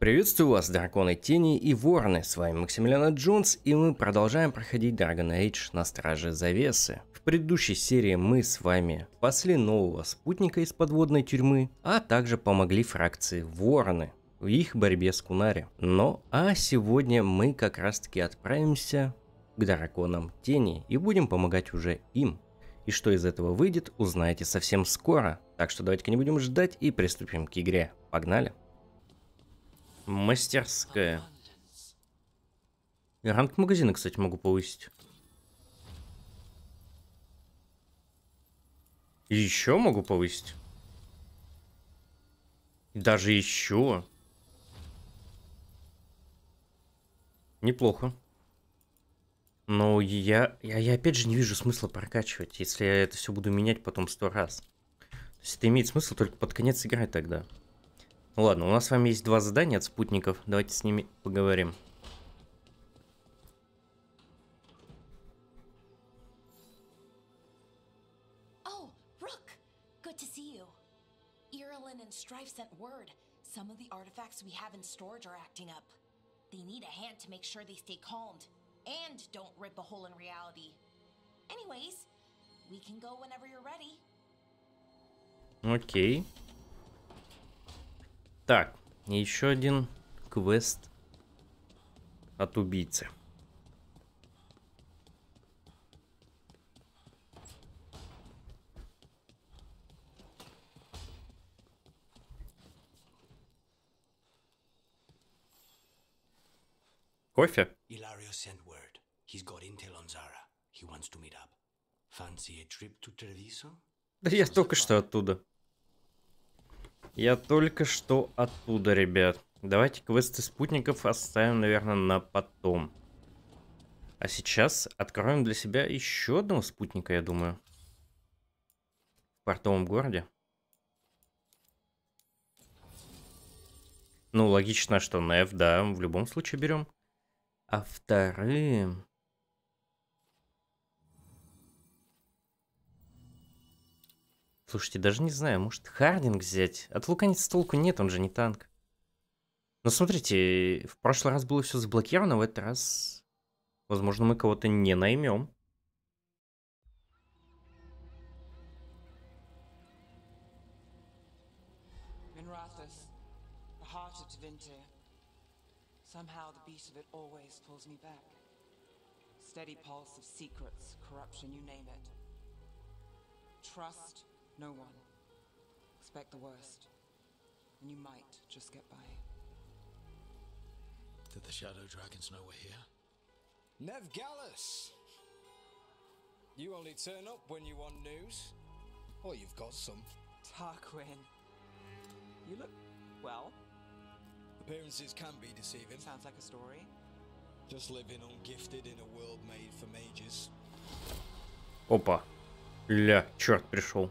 Приветствую вас, драконы тени и вороны, с вами Максимилиан Джонс, и мы продолжаем проходить Dragon Age на Страже Завесы. В предыдущей серии мы с вами спасли нового спутника из подводной тюрьмы, а также помогли фракции Вороны в их борьбе с Кунари. Но, а сегодня мы как раз таки отправимся к драконам тени и будем помогать уже им. И что из этого выйдет, узнаете совсем скоро. Так что давайте-ка не будем ждать и приступим к игре. Погнали! Мастерская. Я ранг магазина, кстати, могу повысить. Еще могу повысить. Даже еще. Неплохо. Но я, я, я опять же не вижу смысла прокачивать, если я это все буду менять потом сто раз. То есть это имеет смысл только под конец играть тогда. Ну ладно, у нас с вами есть два задания от спутников. Давайте с ними поговорим. Oh. Some of the artifacts we have in storage are acting up. They need a hand to make sure they stay calmed. And don't rip a hole in reality. Anyways, we can go whenever you're ready. Окей. Так, еще один квест от убийцы. Кофе? Ilario sent word. He's got intel on Zara. He wants to meet up. Fancy a trip to Treviso? Да я только что оттуда. Я только что оттуда, ребят. Давайте квесты спутников оставим, наверное, на потом. А сейчас откроем для себя еще одного спутника, я думаю. В портовом городе. Ну, логично, что Нев, да, в любом случае берем. А вторым... Слушайте, даже не знаю, может Хардинг взять? От луканицы толку нет, он же не танк. Но смотрите, в прошлый раз было все заблокировано, в этот раз, возможно, мы кого-то не наймем. Somehow the beat of it always pulls me back. Steady pulse of secrets, corruption, you name it. Trust no one. Expect the worst. And you might just get by. Did the Shadow Dragons know we're here? Nev Gallus! You only turn up when you want news. Or you've got some. Tarquin. You look well. Appearances can be deceiving. Sounds like a story. Just living ungifted in a world made for mages. Опа. Ля, черт пришел.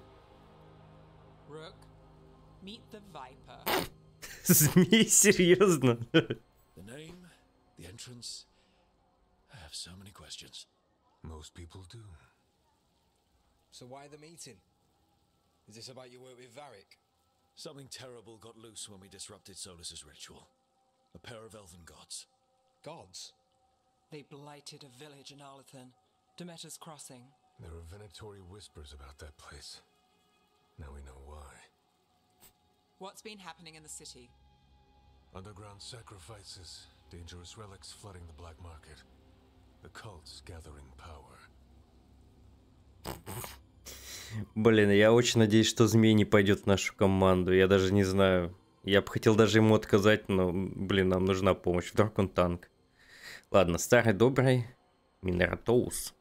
Rook, meet the Viper. Змей, серьезно? The name, the entrance. I have so many questions. Most people do. So why the meeting? Is this about your work with Varric? Something terrible got loose when we disrupted Solus's ritual. A pair of elven gods. Gods? They blighted a village in Arlathan, Demeter's Crossing. There are venatory whispers about that place. Now we know why. What's been happening in the city? Underground sacrifices, dangerous relics flooding the black market. The cults gathering power. Блин, я очень надеюсь, что змей не пойдет в нашу команду. Я даже не знаю. Я бы хотел даже ему отказать, но, блин, нам нужна помощь. Вдруг он танк. Ладно, старый добрый Минератоус.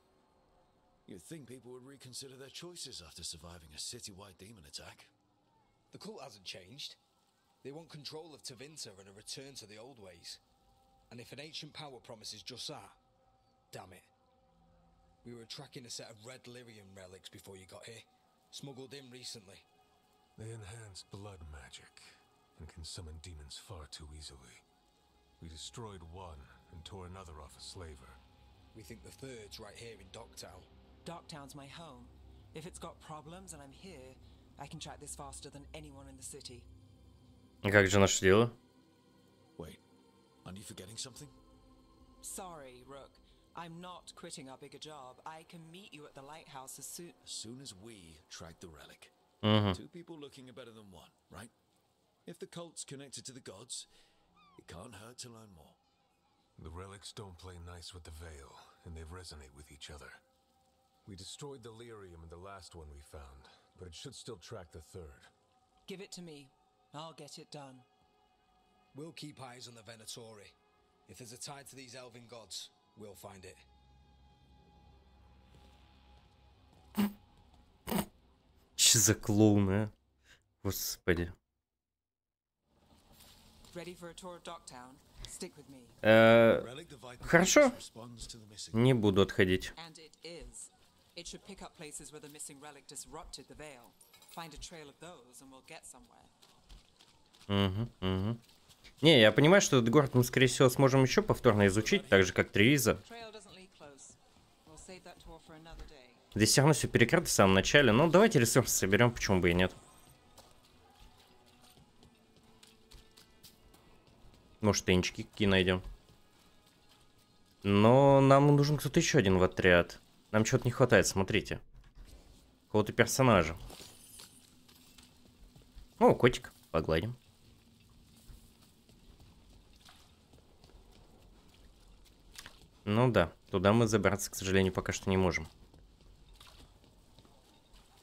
You'd think people would reconsider their choices after surviving a citywide demon attack. The cult hasn't changed. They want control of Tevinter and a return to the old ways. And if an ancient power promises just that, damn it. We were tracking a set of red lyrium relics before you got here. Smuggled in recently. They enhance blood magic and can summon demons far too easily. We destroyed one and tore another off a slaver. We think the third's right here in Docktown. Docktown's my home. If it's got problems and I'm here, I can track this faster than anyone in the city. И как же наше дело? Where forgetting something? Sorry, Rook. I'm not quitting our bigger job. I can meet you at the lighthouse as soon. As soon as we track the relic. Угу. Two people looking are better than one, right? If the cult's connected to the gods, it can't hurt to learn more. The relics don't play nice with the Veil, and they resonate with each other. We destroyed the lyrium in the last one we found, but it should still track the third. Give it to me. I'll get it done. We'll keep eyes on the Venatori. If there's a tie to these elven gods, we'll find it. Че за клоуны, а? Господи. Ready for a tour of Docktown? Stick with me. Э, Relic the Viper Хорошо. responds to the missing. не буду отходить. It should pick up places where the missing relic disrupted the veil. Find a trail of those, and we'll get somewhere. Угу, угу. Не, я понимаю, что этот город мы, скорее всего, сможем еще повторно изучить, так же, как Тревиза. Здесь все равно все перекрыто в самом начале. Ну, давайте ресурсы соберем, почему бы и нет. Может, тенчики какие найдем. Но нам нужен кто-то еще один в отряд. Нам чего-то не хватает, смотрите. Какого-то персонажа. О, котик. Погладим. Ну да, туда мы забраться, к сожалению, пока что не можем.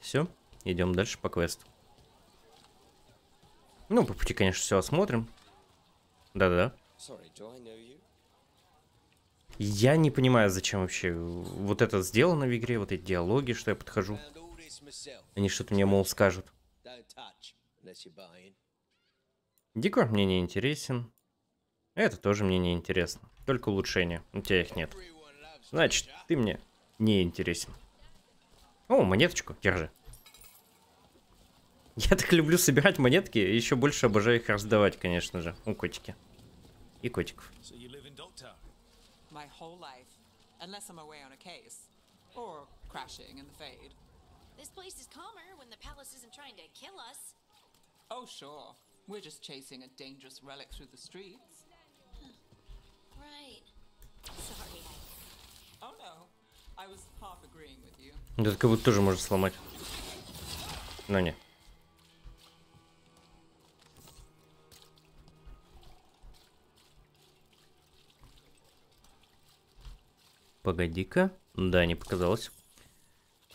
Все, идем дальше по квесту. Ну, по пути, конечно, все осмотрим. Да-да-да. Sorry, do I know you? Я не понимаю, зачем вообще вот это сделано в игре, вот эти диалоги, что я подхожу. Они что-то мне, мол, скажут. Декор мне не интересен. Это тоже мне не интересно. Только улучшения. У тебя их нет. Значит, ты мне не интересен. О, монеточку, держи. Я так люблю собирать монетки, еще больше обожаю их раздавать, конечно же. У котики. И котиков. My whole life. Unless I'm away on a case. Or crashing in the Fade. This place is calmer when the palace isn't trying to kill us. Oh, sure. We're just chasing a dangerous relic through the streets. Right. Sorry. Oh no. I was half agreeing with you. Этот как будто тоже можно сломать. Но не. Погоди-ка. Да, не показалось.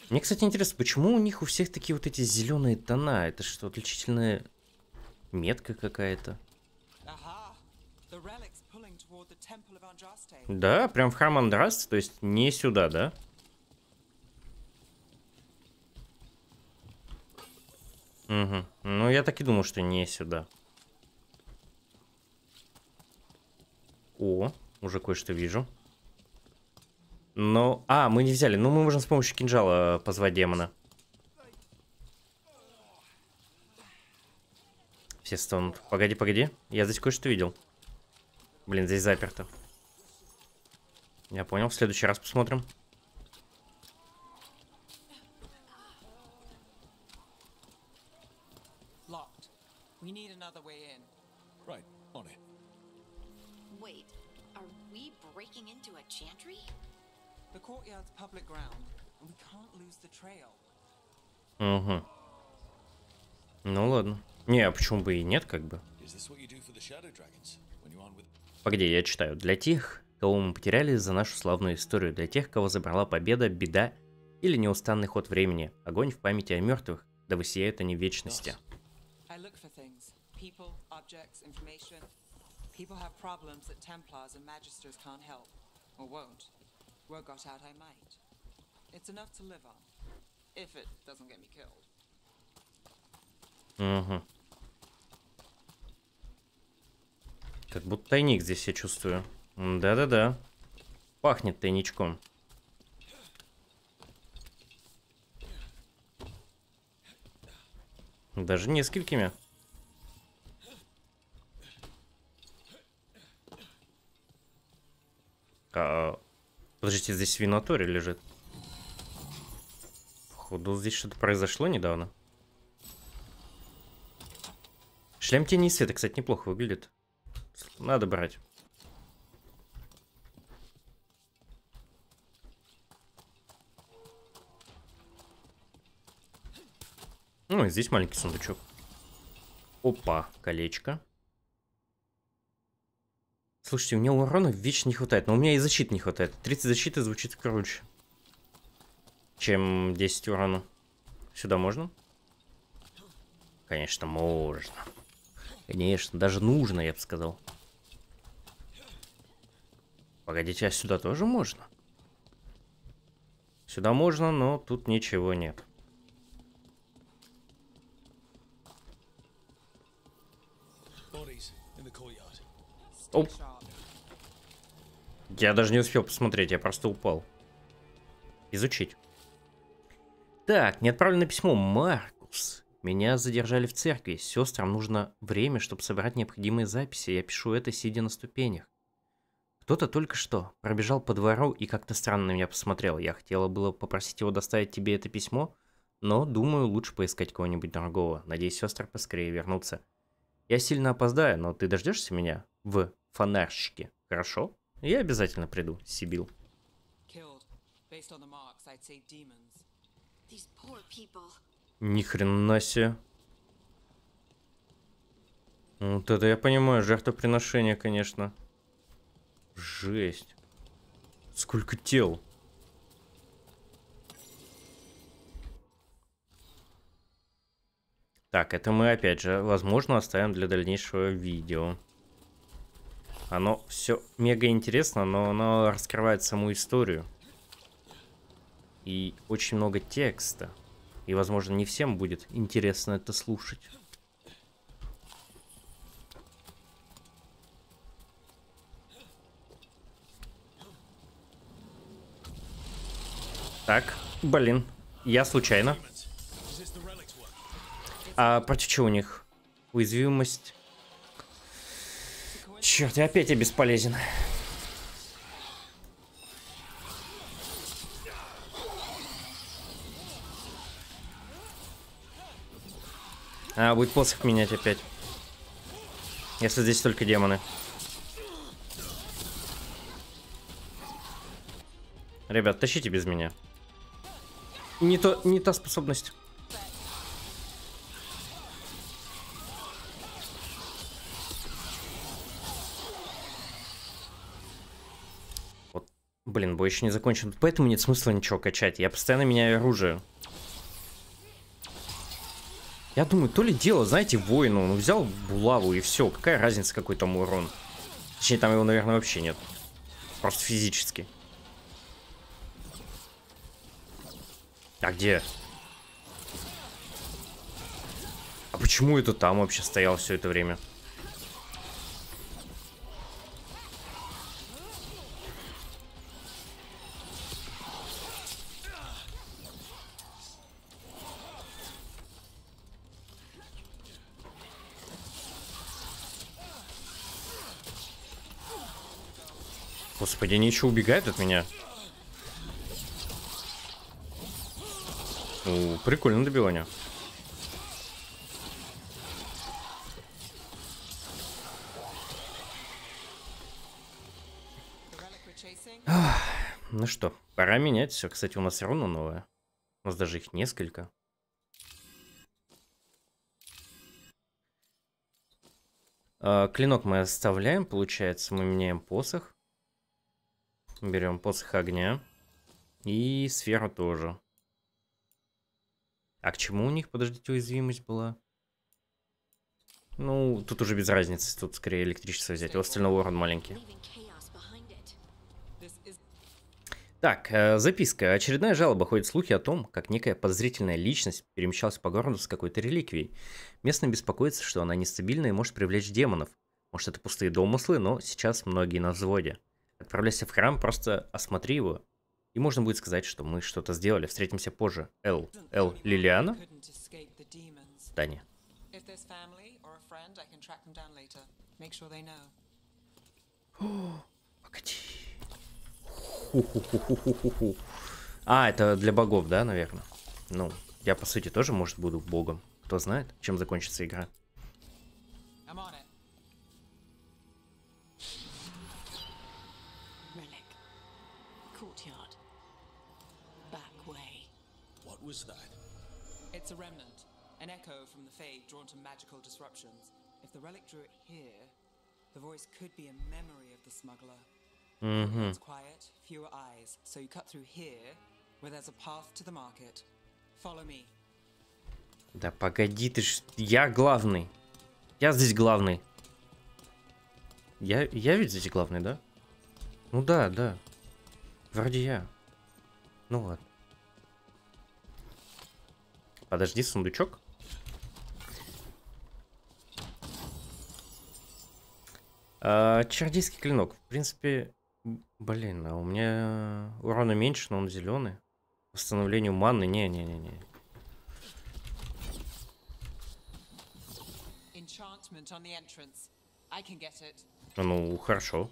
Мне, кстати, интересно, почему у них у всех такие вот эти зеленые тона? Это что, отличительная метка какая-то? Да, прям в храм Андраст, то есть не сюда, да? Угу. Ну, я так и думал, что не сюда. О, уже кое-что вижу. Но... А, мы не взяли. Ну, мы можем с помощью кинжала позвать демона. Все стонут. Погоди, погоди. Я здесь кое-что видел. Блин, здесь заперто. Я понял, в следующий раз посмотрим. We need another way in. Courtyard's public ground, and we can't lose the trail. Угу. Ну ладно. Не, а почему бы и нет, как бы. Погоди, я читаю. Для тех, кого мы потеряли за нашу славную историю, для тех, кого забрала победа, беда или неустанный ход времени, огонь в памяти о мертвых, да высияют они в вечности. Objects, information. People have problems that Templars and Magisters can't help, or won't. Word got out I might. It's enough to live on, if it doesn't get me killed. Угу. Как будто тайник здесь я чувствую. Да-да-да. Пахнет тайничком. Даже несколькими. А, Подождите, здесь свинотория лежит. Походу, здесь что-то произошло недавно. Шлем тени и света, кстати, неплохо выглядит. Надо брать. Ну, и здесь маленький сундучок. Опа, колечко. Слушайте, у меня урона вечно не хватает, но у меня и защиты не хватает. 30 защиты звучит круче, чем 10 урона. Сюда можно? Конечно, можно. Конечно, даже нужно, я бы сказал. Погодите, а сюда тоже можно? Сюда можно, но тут ничего нет. Оп. Я даже не успел посмотреть, я просто упал. Изучить. Так, неотправленное письмо. Маркус. Меня задержали в церкви. Сестрам нужно время, чтобы собрать необходимые записи. Я пишу это, сидя на ступенях. Кто-то только что пробежал по двору и как-то странно на меня посмотрел. Я хотела было попросить его доставить тебе это письмо, но думаю, лучше поискать кого-нибудь другого. Надеюсь, сестры поскорее вернутся. Я сильно опоздаю, но ты дождешься меня в фонарщике, хорошо? Я обязательно приду, Сибил. Ни хрена себе. Вот это я понимаю, жертвоприношение, конечно. Жесть. Сколько тел. Так, это мы опять же, возможно, оставим для дальнейшего видео. Оно все мега интересно, но оно раскрывает саму историю. И очень много текста. И, возможно, не всем будет интересно это слушать. Так, блин, я случайно. А против чего у них? Уязвимость. Черт, и опять я бесполезен. А, будет посох менять опять. Если здесь только демоны. Ребят, тащите без меня. Не то, не та способность. Блин, бой еще не закончен. Поэтому нет смысла ничего качать. Я постоянно меняю оружие. Я думаю, то ли дело, знаете, воину. Он взял булаву и все. Какая разница, какой там урон? Точнее, там его, наверное, вообще нет. Просто физически. А где? А почему это там вообще стоял все это время? Господи, они еще убегают от меня. У, прикольно добивание. Chasing? Ну что, пора менять все. Кстати, у нас руна новая. У нас даже их несколько. А, Клинок мы оставляем, получается, мы меняем посох. Берем посох огня. И сферу тоже. А к чему у них, подождите, уязвимость была? Ну, тут уже без разницы, тут скорее электричество взять. У остального урон маленький. Так, э, записка. Очередная жалоба. Ходят слухи о том, как некая подозрительная личность перемещалась по городу с какой-то реликвией. Местные беспокоятся, что она нестабильна и может привлечь демонов. Может, это пустые домыслы, но сейчас многие на взводе. Отправляйся в храм, просто осмотри его. И можно будет сказать, что мы что-то сделали. Встретимся позже. Эл. Эл Лилиана? they know. Погоди. Ху-ху-ху-ху-ху-ху. А, это для богов, да, наверное? Ну, я, по сути, тоже, может, буду богом. Кто знает, чем закончится игра. Was that? It's a remnant. An echo from the Fade drawn to magical disruptions. If the relic drew it here, the voice could be a memory of the smuggler. Угу. It's quiet, fewer eyes, so you cut through here, where there's a path to the market. Follow me. Да погоди ты ж... Я главный. Я здесь главный. Я, я ведь здесь главный, да? Ну да, да. Вроде я. Ну ладно. Подожди, сундучок. А, чародейский клинок. В принципе, блин, а у меня урона меньше, но он зеленый. Восстановлению маны. Не-не-не-не. Ну, хорошо.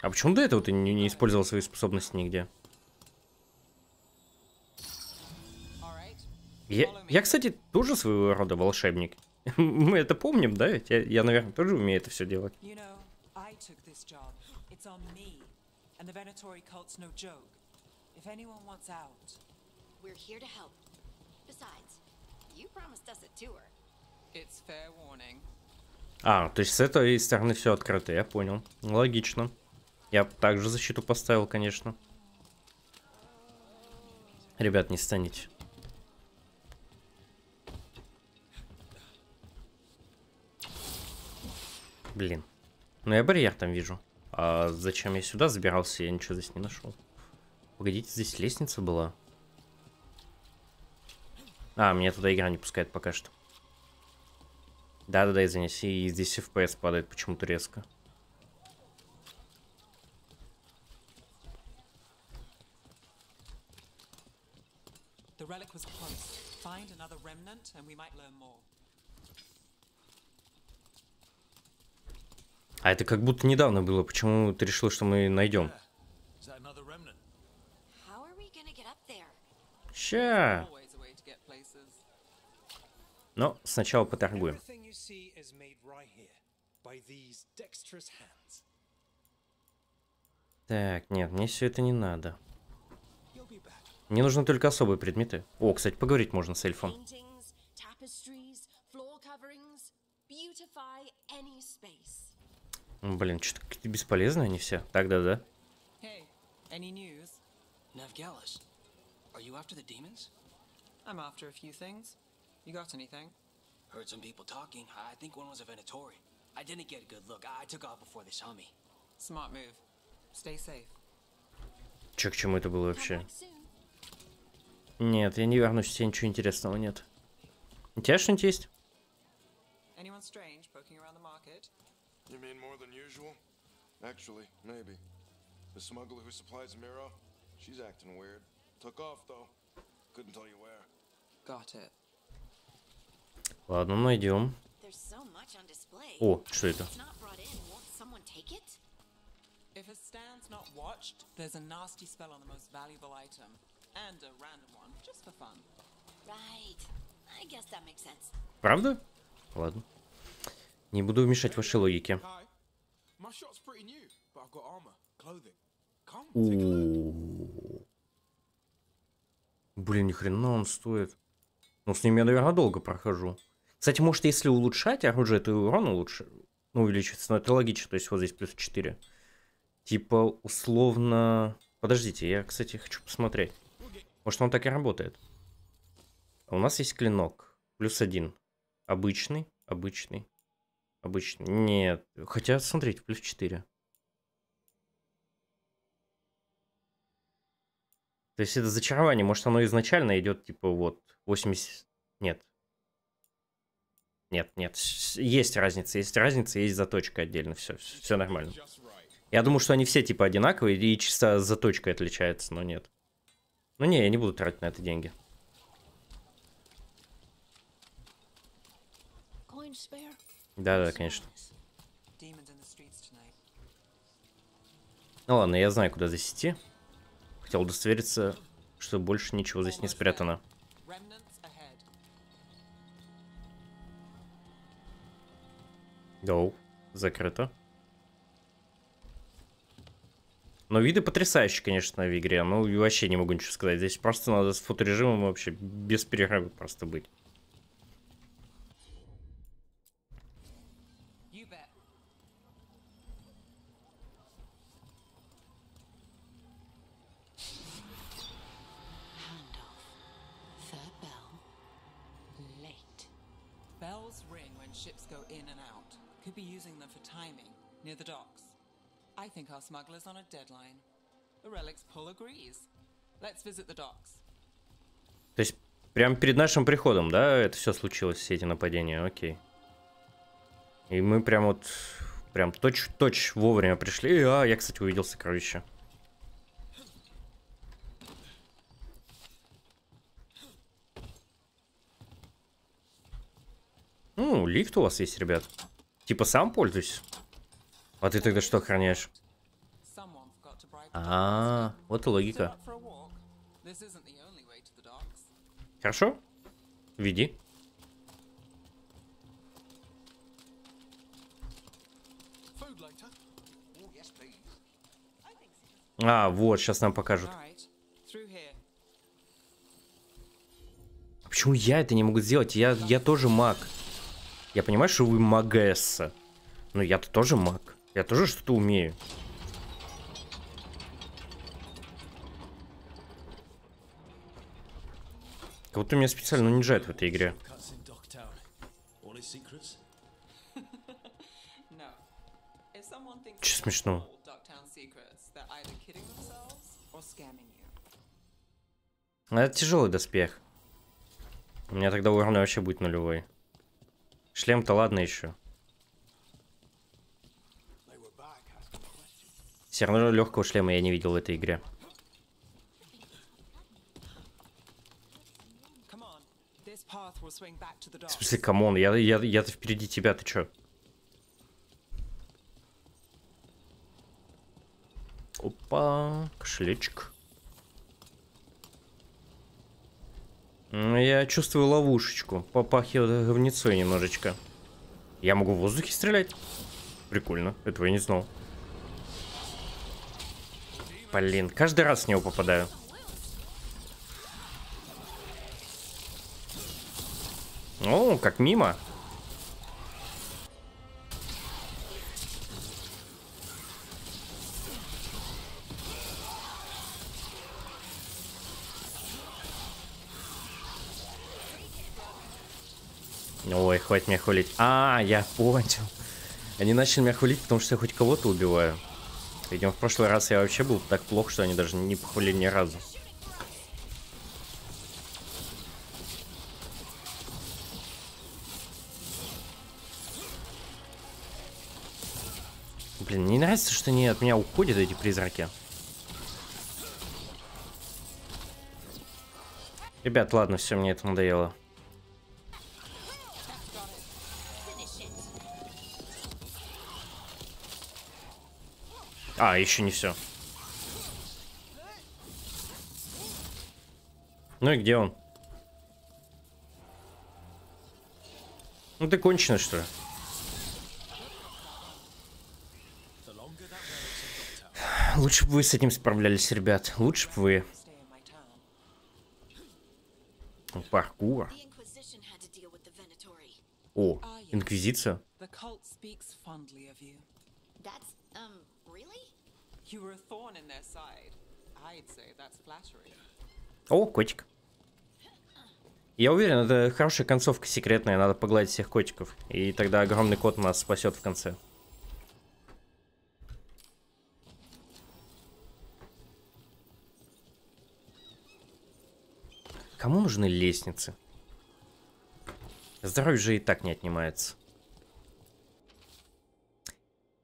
А почему до этого ты не, не использовал свои способности нигде? Я, я, кстати, тоже своего рода волшебник. Мы это помним, да? ведь? Я, я, наверное, тоже умею это все делать. А, то есть с этой стороны все открыто, я понял. Логично. Я также защиту поставил, конечно. Ребят, не станете. Блин. Ну я барьер там вижу. А зачем я сюда забирался, я ничего здесь не нашел. Погодите, здесь лестница была. А, меня туда игра не пускает пока что. Да-да-да, извините, и здесь FPS падает почему-то резко. The relic was close. Find another remnant, and we might learn more. А это как будто недавно было. Почему ты решил, что мы найдем? Ща. Но сначала поторгуем. Так, нет, мне все это не надо. Мне нужны только особые предметы. О, кстати, поговорить можно с эльфом. Paintings, tapestries, floor coverings. Beautify any space. Блин, что-то какие-то бесполезные они все. Так, да-да. Hey, any news? Navgalis, are you after the demons? I'm after a few things. You got anything? Heard some people talking. I think one was a Venatori. I didn't get a good look. I took off before they saw me. Smart move. Stay safe. Че к чему это было вообще? Нет, я не вернусь, у тебя ничего интересного нет. У тебя что-нибудь есть? Anyone strange poking around the market? You mean more than usual? Actually, maybe. The smuggler who supplies Miro, she's acting weird. Took off though. Couldn't tell you where. Got it. Ладно, найдем. О, что это? If a stand's not watched, there's a nasty spell on the most valuable item. And a random one, just for fun. Right. I guess that makes sense. Правда? Ладно. Не буду мешать вашей логике. Блин, ни хрена он стоит. Ну, с ним я, наверное, долго прохожу. Кстати, может, если улучшать оружие, то и урон лучше. Ну, увеличится. Но это логично, то есть вот здесь плюс 4. Типа, условно... Подождите, я, кстати, хочу посмотреть. Может, он так и работает. А У нас есть клинок. Плюс один. Обычный, обычный, обычный. Нет, хотя, смотрите, плюс 4. То есть это зачарование, может оно изначально идет типа вот 80... Нет. Нет, нет, есть разница, есть разница, есть заточка отдельно, все, все нормально. Я думаю, что они все типа одинаковые и чисто заточкой отличаются, но нет. Ну не, я не буду тратить на это деньги. Coin? Конечно. The streets tonight. Ну ладно, я знаю, куда здесь идти. Хотел удостовериться, что больше ничего здесь не спрятано. Доу, закрыто. Но виды потрясающие, конечно, в игре. Ну, и вообще не могу ничего сказать. Здесь просто надо с фоторежимом вообще без перерыва просто быть. Think our smuggler's on a deadline. The relic's pull agrees. Let's visit the docks. То есть, прямо перед нашим приходом, да, это все случилось, все эти нападения, окей. И мы прям вот, прям точь-точь вовремя пришли. А, я, кстати, увидел сокровище. Ну, лифт у вас есть, ребят. Типа сам пользуюсь. А ты тогда что охраняешь? Someone forgot to bribe А, вот и логика. Хорошо? Веди. А, вот, сейчас нам покажут. А Почему я это не могу сделать? Я, я тоже маг. Я понимаю, что вы магесса. Но я-то тоже маг. Я тоже что-то умею. Как будто меня специально унижают в этой игре. Че смешно? А Это тяжелый доспех. У меня тогда урон вообще будет нулевой. Шлем-то ладно еще. Все равно легкого шлема я не видел в этой игре. Come on. This path will swing back to the В смысле, come on, я, я, я-то впереди тебя, ты чё? Опа, кошелечек. М, Я чувствую ловушечку. Попахивает говнецой немножечко. Я могу в воздухе стрелять? Прикольно, этого я не знал. Блин, каждый раз в него попадаю. О, как мимо. Ой, хватит меня хвалить. А, я понял. Они начали меня хвалить, потому что я хоть кого-то убиваю. Видимо, в прошлый раз я вообще был так плохо, что они даже не похвалили ни разу. Блин, не нравится, что они от меня уходят, эти призраки. Ребят, ладно, все, мне это надоело. А, еще не все. Ну и где он? Ну ты конченый, что ли? Лучше бы вы с этим справлялись, ребят. Лучше бы вы. Паркур. О. Инквизиция. Um. О, котик. Я уверен, это хорошая концовка секретная. Надо погладить всех котиков. И тогда огромный кот нас спасет в конце. Кому нужны лестницы? Здоровье же и так не отнимается.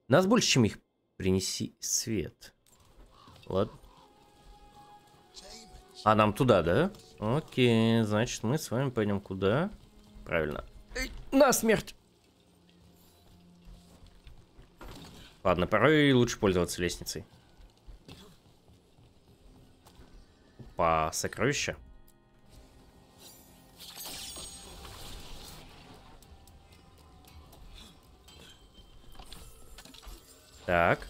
Нас больше, чем их принеси свет. Ладно. А нам туда, да? Окей, значит, мы с вами пойдем куда? Правильно. На смерть! Ладно, порой лучше пользоваться лестницей. По сокровища. Так.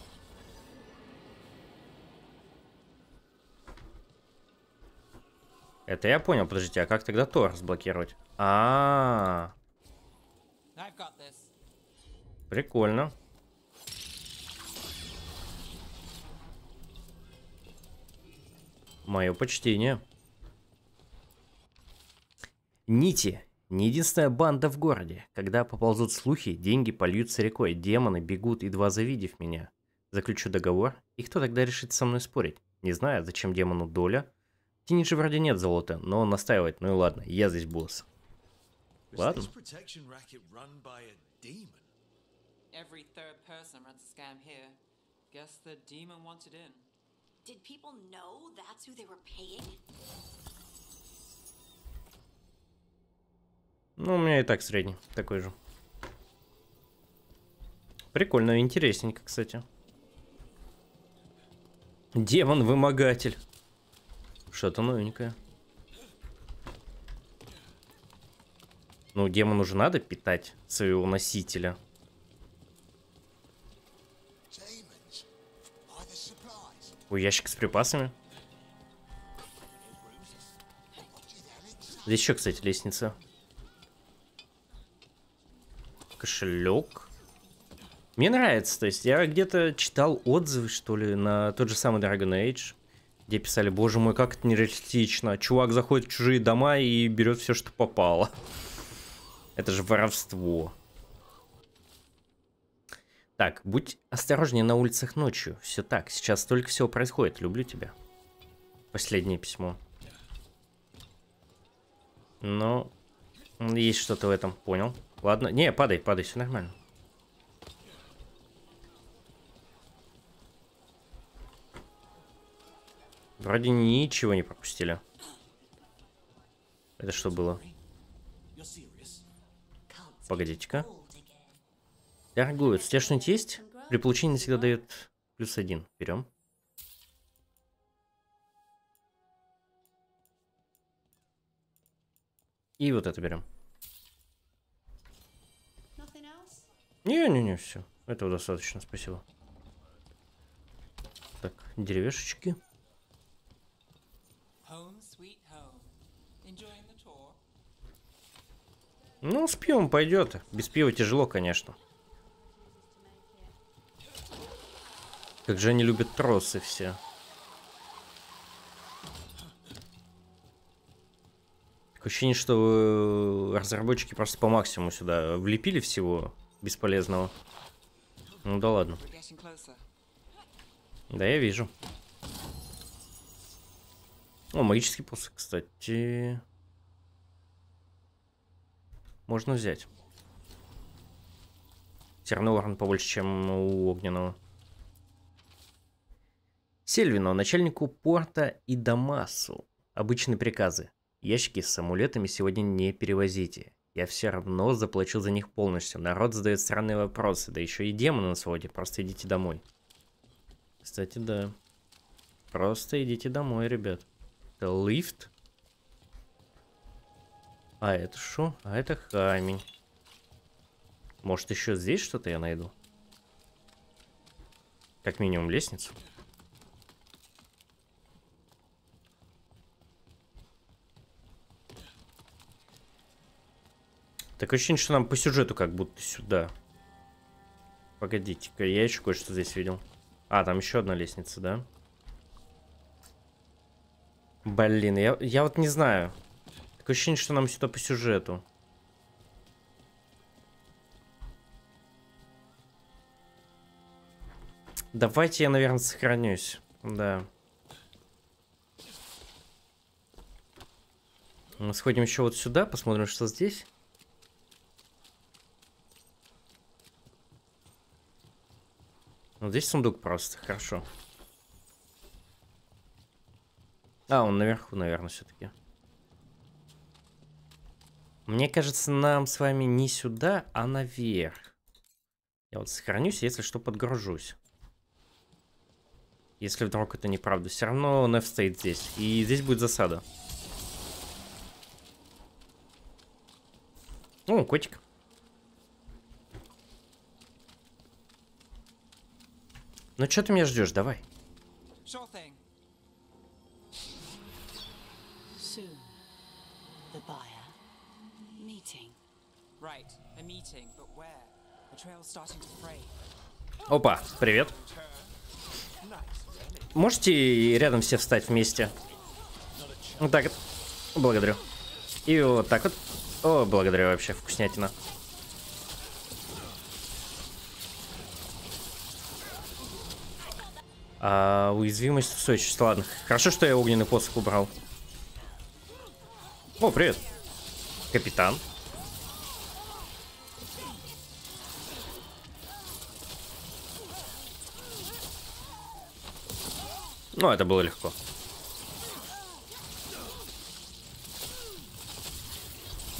Это я понял, подождите, а как тогда Тор разблокировать? А, -а. -а прикольно. Мое почтение. Нити. Не единственная банда в городе. Когда поползут слухи, деньги польются рекой, демоны бегут, едва завидев меня. Заключу договор, и кто тогда решит со мной спорить? Не знаю, зачем демону доля. Же вроде нет золота, но он настаивает, ну и ладно, я здесь босс. Ладно. Every third person runs a scam here. Guess the demon wanted in. Did people know that's who they were paying? Ну, у меня и так средний, такой же. Прикольно, интересненько, кстати. Демон-вымогатель. Что-то новенькое. Ну, демону же надо питать своего носителя. У ящик с припасами. Здесь еще, кстати, лестница. Кошелек. Мне нравится, то есть я где-то читал отзывы, что ли, на тот же самый Dragon Age, где писали, боже мой, как это нереалистично. Чувак заходит в чужие дома и берет все, что попало. Это же воровство. Так, будь осторожнее на улицах ночью. Все так, сейчас столько всего происходит. Люблю тебя. Последнее письмо. Но есть что-то в этом, понял. Ладно, не, падай, падай, все нормально. Вроде ничего не пропустили. Это что было? Погодите-ка. Торгуют. Что-нибудь есть? При получении всегда дает плюс один. Берем. И вот это берем. Не-не-не, все. Этого достаточно, спасибо. Так, tour? Ну, с пивом пойдет. Без пива тяжело, конечно. Как же они любят тросы все. Такое ощущение, что э, разработчики просто по максимуму сюда влепили всего бесполезного. Ну да ладно. Да, я вижу. О, магический посох, кстати. Можно взять. Все равно урон побольше, чем у огненного. Сельвину, начальнику порта и Дамасу. Обычные приказы. Ящики с амулетами сегодня не перевозите. Я все равно заплачу за них полностью. Народ задает странные вопросы, да еще и демоны на своде. Просто идите домой. Кстати, да. Просто идите домой, ребят. Это лифт. А это что? А это камень. Может еще здесь что-то я найду? Как минимум лестницу. Такое ощущение, что нам по сюжету как будто сюда. Погодите-ка, я еще кое-что здесь видел. А, там еще одна лестница, да? Блин, я, я вот не знаю. Такое ощущение, что нам сюда по сюжету. Давайте я, наверное, сохранюсь. Да. Мы сходим еще вот сюда, посмотрим, что здесь. Вот здесь сундук просто, хорошо. А, он наверху, наверное, все-таки. Мне кажется, нам с вами не сюда, а наверх. Я вот сохранюсь, если что, подгружусь. Если вдруг это неправда. Все равно Неф стоит здесь. И здесь будет засада. О, котик. Ну что ты меня ждешь? Давай. Опа, привет. Можете рядом все встать вместе? Вот так вот. Благодарю. И вот так вот. О, благодарю вообще, вкуснятина. А, уязвимость устойчивость. Ладно. Хорошо, что я огненный посох убрал. О, привет. Капитан. Ну, это было легко.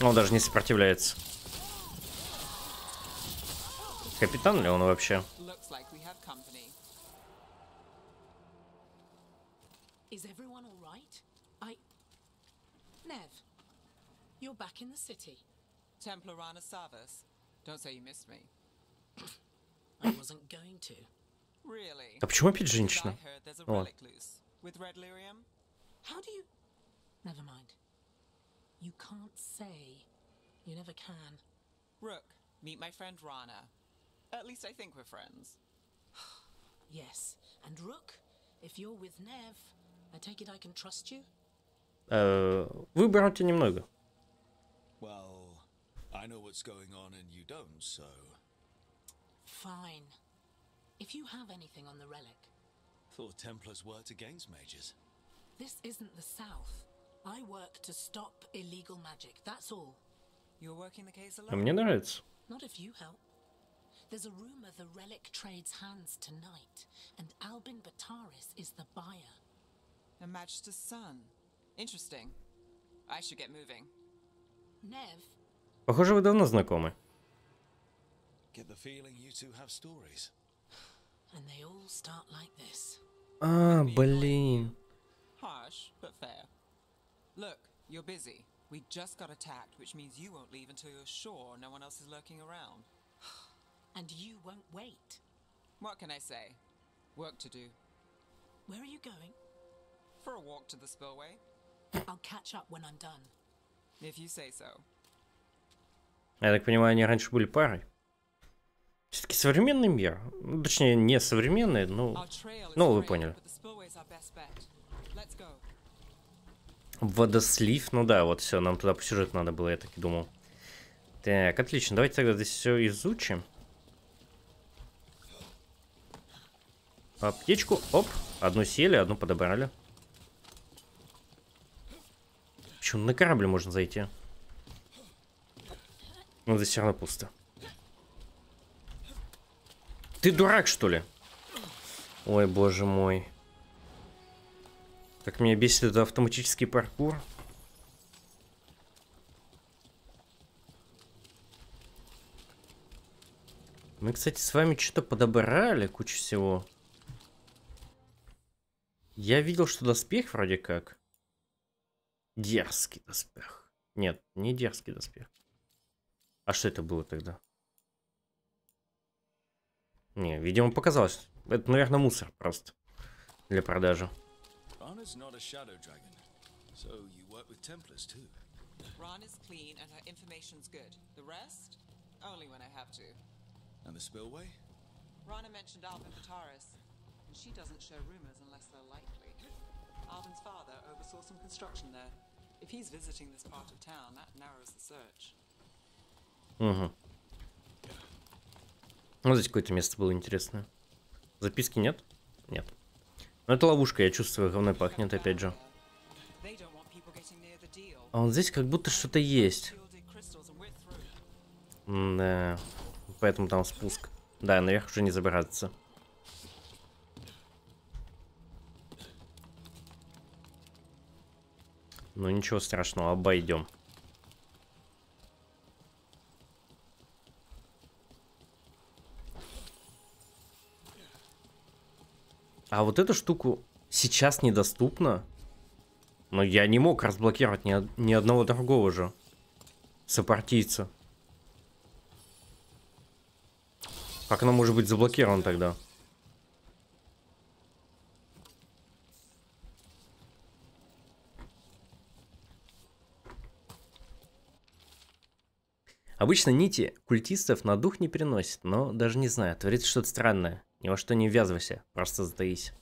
Он даже не сопротивляется. Капитан ли он вообще? you're back in the city. Templar Rana Savas. Don't say you missed me. I wasn't going to. Really? А почему опять 'Cause женщина? I heard there's a Ну ладно. relic loose. With Red Lyrium? How do you. Never mind. You can't say. You never can. Rook, meet my friend Rana. At least I think we're friends. Yes. And Rook, if you're with Nev, I take it I can trust you? Э, Выбора у тебя немного. Well, I know what's going on and you don't, so. Fine. If you have anything on the relic, Thought Templars worked against mages. this isn't the South. I work to stop illegal magic, that's all. You're working the case А alone? мне нравится. Not if you help. There's a rumor the relic trades hands tonight, and Albin Bataris is the buyer. A Magister's son. Interesting. I should get moving. Nev, Похоже, вы давно знакомы. Get the feeling you two have stories. and they all start like this. А, блин. Harsh, but fair. Look, you're busy. We just got attacked, which means you won't leave until you're sure no one else is lurking around. And you won't wait. What can I say? Work to do. Where are you going? For a walk to the spillway? I'll catch up when I'm done. Я так понимаю, они раньше были парой. Все-таки современный мир. Ну, точнее, не современный, is Ну, вы поняли. Водослив, ну да, вот все, нам туда по сюжету надо было, я так и думал. Так, отлично, давайте тогда здесь все изучим. Аптечку, оп, одну сели, одну подобрали. Почему на корабль можно зайти? Ну, здесь все равно пусто. Ты дурак, что ли? Ой, боже мой. Как меня бесит этот автоматический паркур. Мы, кстати, с вами что-то подобрали, кучу всего. Я видел, что доспех вроде как. Дерзкий доспех. Нет, не дерзкий доспех. А что это было тогда? Не, видимо, показалось. Это, наверное, мусор просто. Для продажи. Ron is clean and her information's good. The rest? Only when I have to. And the spillway? Rana mentioned Alvin Bataris, and she doesn't share rumors unless they're likely. Alvin's father oversaw some construction there. If he's visiting this part of town, that narrows the search. Угу. Вот здесь какое-то место было интересное. Записки нет? Нет. Но это ловушка, я чувствую, говной пахнет опять же. А вот здесь как будто что-то есть. Да. Поэтому там спуск. Да, наверх уже не забираться. Ну ничего страшного, обойдем. А вот эту штуку сейчас недоступна. Но я не мог разблокировать ни, ни одного другого же сопартийца. Как оно может быть заблокировано тогда? Обычно нити культистов на дух не переносят, но даже не знаю, творится что-то странное. Ни во что не ввязывайся, просто затаись.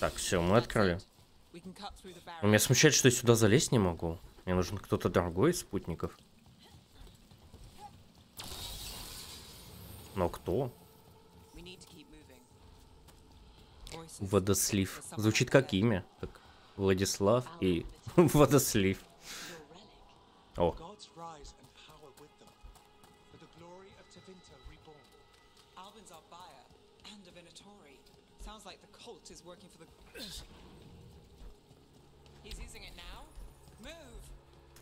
Так, все, мы открыли. Но меня смущает, что я сюда залезть не могу. Мне нужен кто-то другой из спутников. Но кто? We need to keep moving. Voices. Водослив. Звучит как имя. Как Владислав и Водослив. О,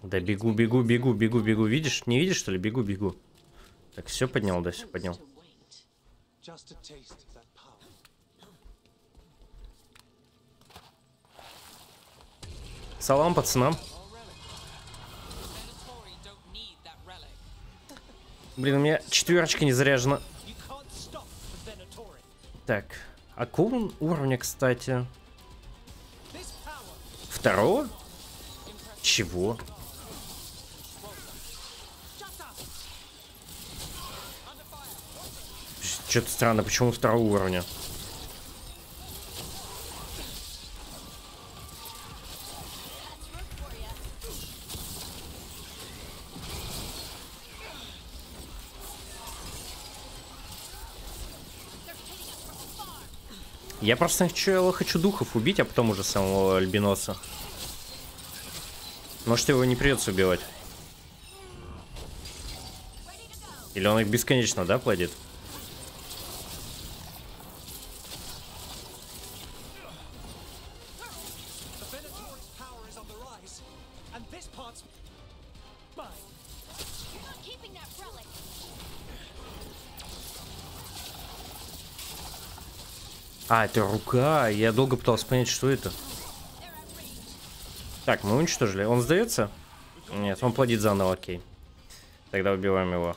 да бегу, бегу, бегу, бегу, бегу. Видишь? Не видишь, что ли? Бегу, бегу. Так, все поднял, да, все поднял. Салам, пацанам. Блин, у меня четверочка не заряжена. Так, а он уровня, кстати? Второго? Чего? Что-то странно, почему второго уровня? Я просто сначала хочу духов убить, а потом уже самого альбиноса. Может, его не придется убивать. Или он их бесконечно, да, плодит? А, это рука. Я долго пытался понять, что это. Так, мы уничтожили. Он сдается? Нет, он плодит заново, окей. Тогда убиваем его.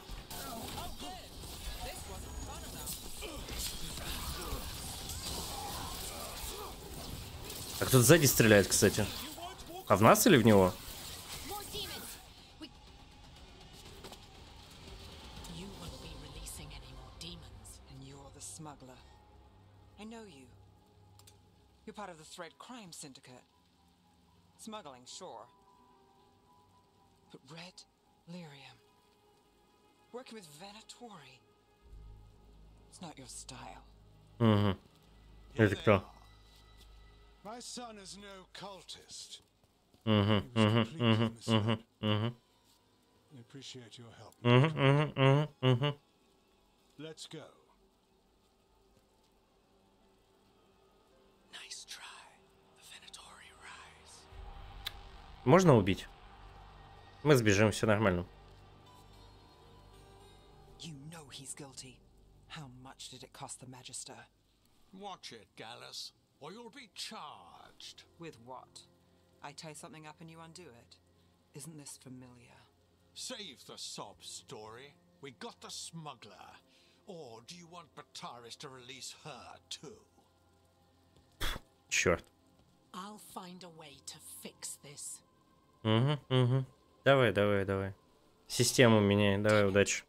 А кто сзади стреляет, кстати? А в нас или в него? sure. But Red Lyrium, working with Venatori, it's not your style. Mm-hmm. Yazık da. My son is no cultist. Mm-hmm, mm-hmm, mm-hmm, mm-hmm, mm-hmm. I appreciate your help. Mm-hmm, mm-hmm, mm-hmm, mm-hmm. Let's go. Можно убить? Мы сбежим, все нормально. You know he's guilty. How much did it cost the Magister? Watch it, Gallus, or you'll be charged. With what? I tie something up and you undo it. Isn't this familiar? Save the sob story. We got the smuggler. Or do you want Bataris to release her too? Черт. I'll find a way to fix this. Угу, угу. Давай, давай, давай. Систему меняй, давай, удачи.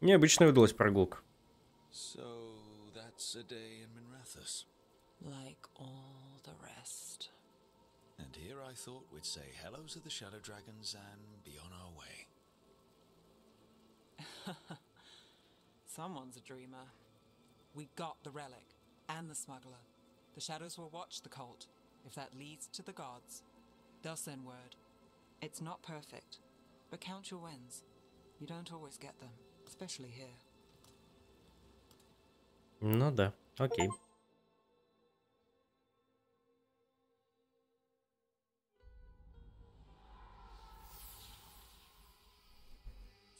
Необычная выдалась прогулка. So that's a day in Minrathus. Like all the rest. And here I thought we'd say hello to the Shadow Dragons and be on our way. Someone's a dreamer. We got the relic and the smuggler. The shadows will watch the cult. if that leads to the gods. They'll send word. It's not perfect, but count your wins. You don't always get them, especially here. No da. Okay.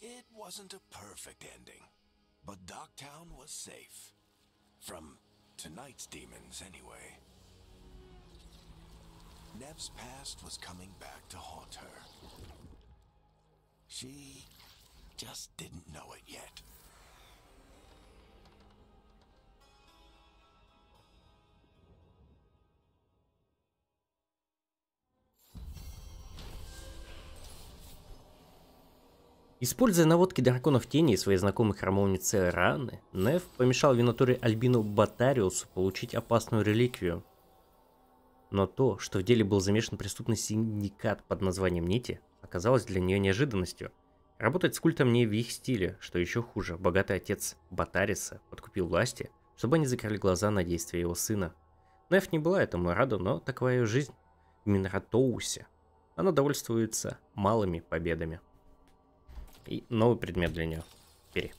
It wasn't a perfect ending, but Docktown was safe. From tonight's demons, anyway. Nev's past was coming back to haunt her. She just didn't know it yet. Используя наводки драконов тени и своей знакомой храмовницы Раны, Нев помешал Винаторе Альбину Батариусу получить опасную реликвию. Но то, что в деле был замешан преступный синдикат под названием Нити, оказалось для нее неожиданностью. Работать с культом не в их стиле, что еще хуже, богатый отец Батариса подкупил власти, чтобы они закрыли глаза на действия его сына. Неф не была этому рада, но такова ее жизнь в Минратоусе. Она довольствуется малыми победами. И новый предмет для нее. Бери.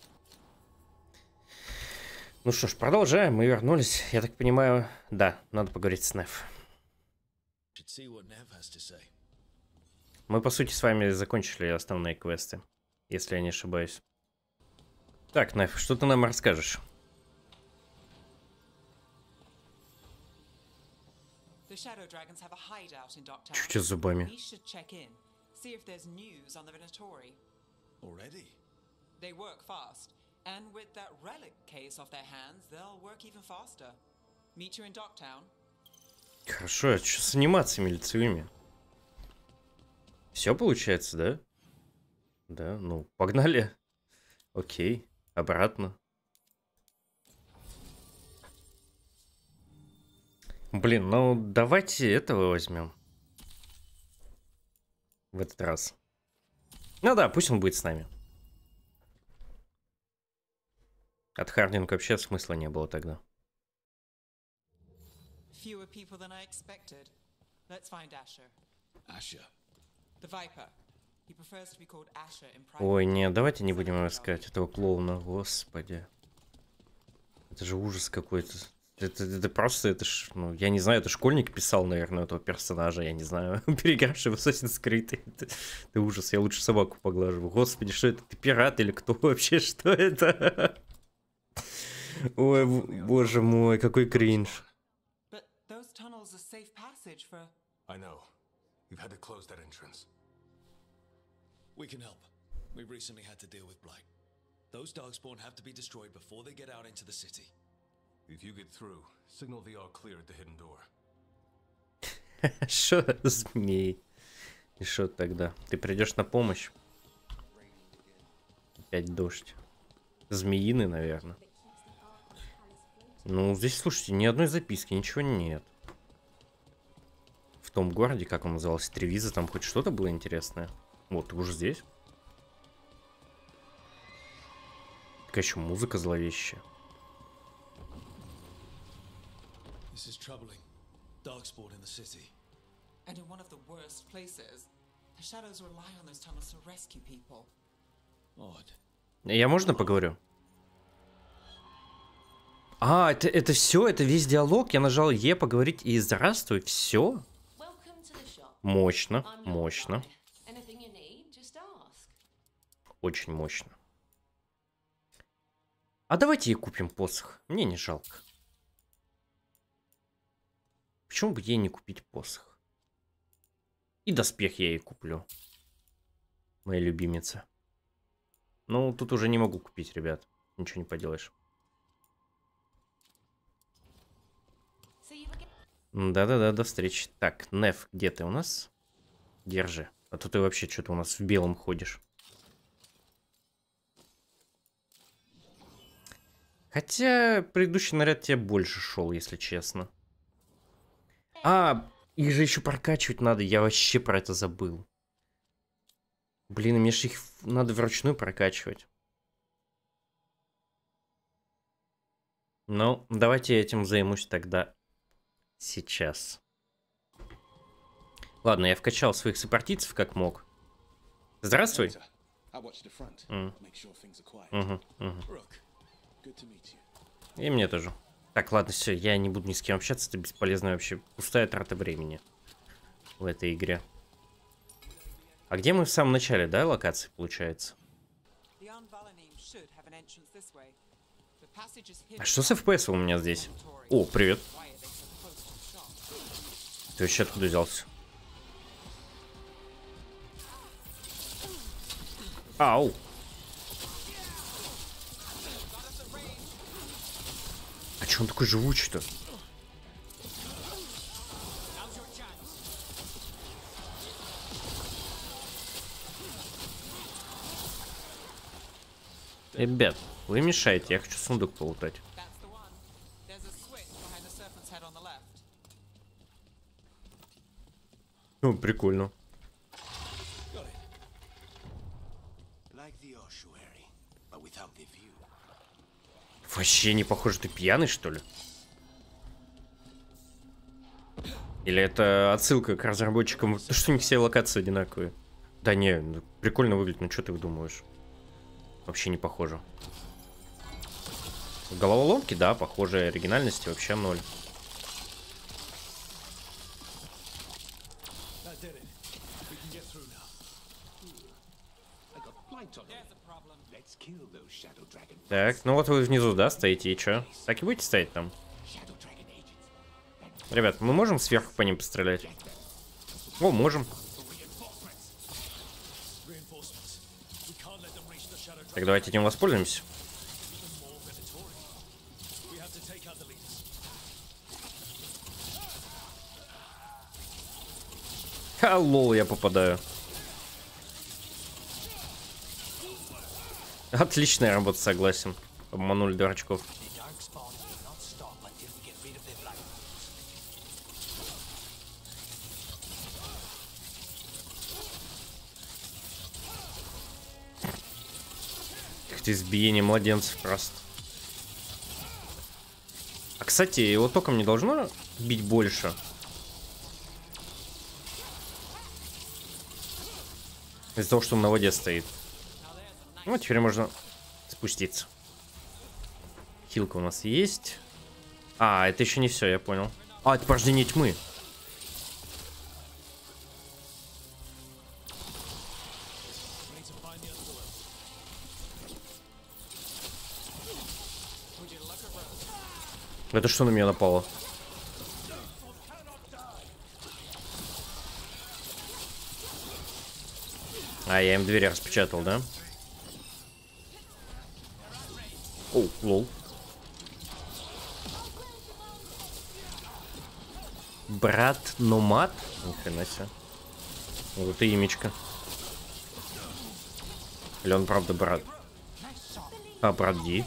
Ну что ж, продолжаем. Мы вернулись. Я так понимаю, да, надо поговорить с Неф. Мы, по сути, с вами закончили основные квесты, если я не ошибаюсь. Так, Неф, что ты нам расскажешь? С зубами. We should check in, see if there's news on the Venatori. Already? They work fast, and with that relic case off their hands, they'll work even faster. Meet you in Docktown. Хорошо, а что с анимациями лицевыми? Все получается, да? Да, ну, погнали. Окей, обратно. Блин, ну давайте этого возьмем. В этот раз. Ну да, пусть он будет с нами. От Хардинга вообще смысла не было тогда. Fewer people than I expected. Let's find Asher. Asher. The Viper. He prefers to be called Asher in private. Ой, нет, давайте не будем искать этого клоуна, господи. Это же ужас какой-то. Это, это просто, это ж, ну, я не знаю, это школьник писал, наверное, этого персонажа, я не знаю, переигравший в Assassin's Creed. Это, это ужас, я лучше собаку поглаживаю. Господи, что это, ты пират или кто вообще, что это? Ой, боже мой, какой кринж. But those tunnels are safe passage for... I know. We've had to close that entrance. We can help. We recently had to deal with Blight. Those Darkspawn have to be destroyed before they get out into the city. If you get through, signal the all clear at the hidden door. Что, змей? И что тогда? Ты придешь на помощь? Опять дождь. Змеиный, наверное. Ну, здесь, слушайте, ни одной записки, ничего нет. В том городе, как он назывался, Тревиза, там хоть что-то было интересное. Вот, уже здесь. Такая еще музыка зловещая. This is troubling. Darkspawn in the city. And in one of the worst places. The Shadows rely on those tunnels to rescue people. Odd. Я можно поговорю? А, это, это все, это весь диалог. Я нажал Е поговорить и здравствуй. Все. Мощно, мощно. Очень мощно. А давайте ей купим посох. Мне не жалко. Почему бы ей не купить посох? И доспех я ей куплю. Моя любимица. Ну, тут уже не могу купить, ребят. Ничего не поделаешь. Да-да-да, до встречи. Так, Неф, где ты у нас? Держи. А то ты вообще что-то у нас в белом ходишь. Хотя предыдущий наряд тебе больше шел, если честно. А, их же еще прокачивать надо. Я вообще про это забыл. Блин, мне же их надо вручную прокачивать. Ну, давайте этим займусь тогда сейчас. Ладно, я вкачал своих сопартийцев как мог. Здравствуй. Mm. Угу, угу. И мне тоже. Так, ладно, все, я не буду ни с кем общаться, это бесполезно вообще. Пустая трата времени в этой игре. А где мы в самом начале, да, локации, получается? А что с FPS у меня здесь? О, привет. Ты вообще откуда взялся? Ау. А че он такой живучий-то? Ребят, вы мешаете, я хочу сундук полутать. Прикольно. The view. Вообще не похоже, ты пьяный, что ли? Или это отсылка к разработчикам, то, что у них все локации одинаковые? Да не, ну, прикольно выглядит, ну что ты думаешь? Вообще не похоже. Головоломки, да, похоже, оригинальности вообще ноль. That did it. We can get through now. I got blight on it. Let's kill those shadow dragon. Так, ну вот вы внизу, да, стоите, и чё? Так и будете стоять там? Ребят, мы можем сверху по ним пострелять? О, можем. Так давайте этим воспользуемся. Ха, лол, я попадаю. Отличная работа, согласен. Обманули дурачков. Это избиение младенцев просто. А кстати, его током не должно бить больше. Из-за того, что он на воде стоит. Ну, теперь можно спуститься. Хилка у нас есть. А, это еще не все, я понял. А, это порождение тьмы. Это что на меня напало? А, я им двери распечатал, да? О, лол. Брат Номад? Ни хрена себе. Вот и имечко. Или он правда брат? А, брат Ди.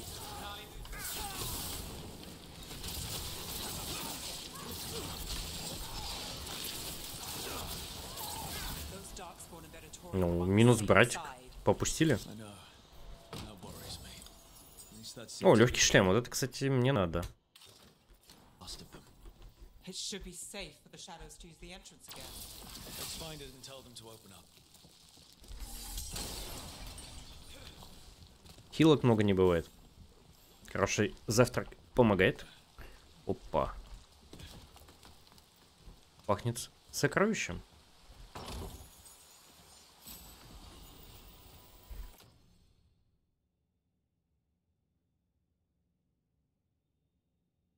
Ну, минус братик. Попустили? I know. That worries me. At least that О, легкий шлем. Вот это, кстати, мне надо. last of them. It should be safe for the shadows to use the entrance again. Let's find it and tell them to open up. Хилок много не бывает. Хороший завтрак помогает. Опа. Пахнет сокровищем.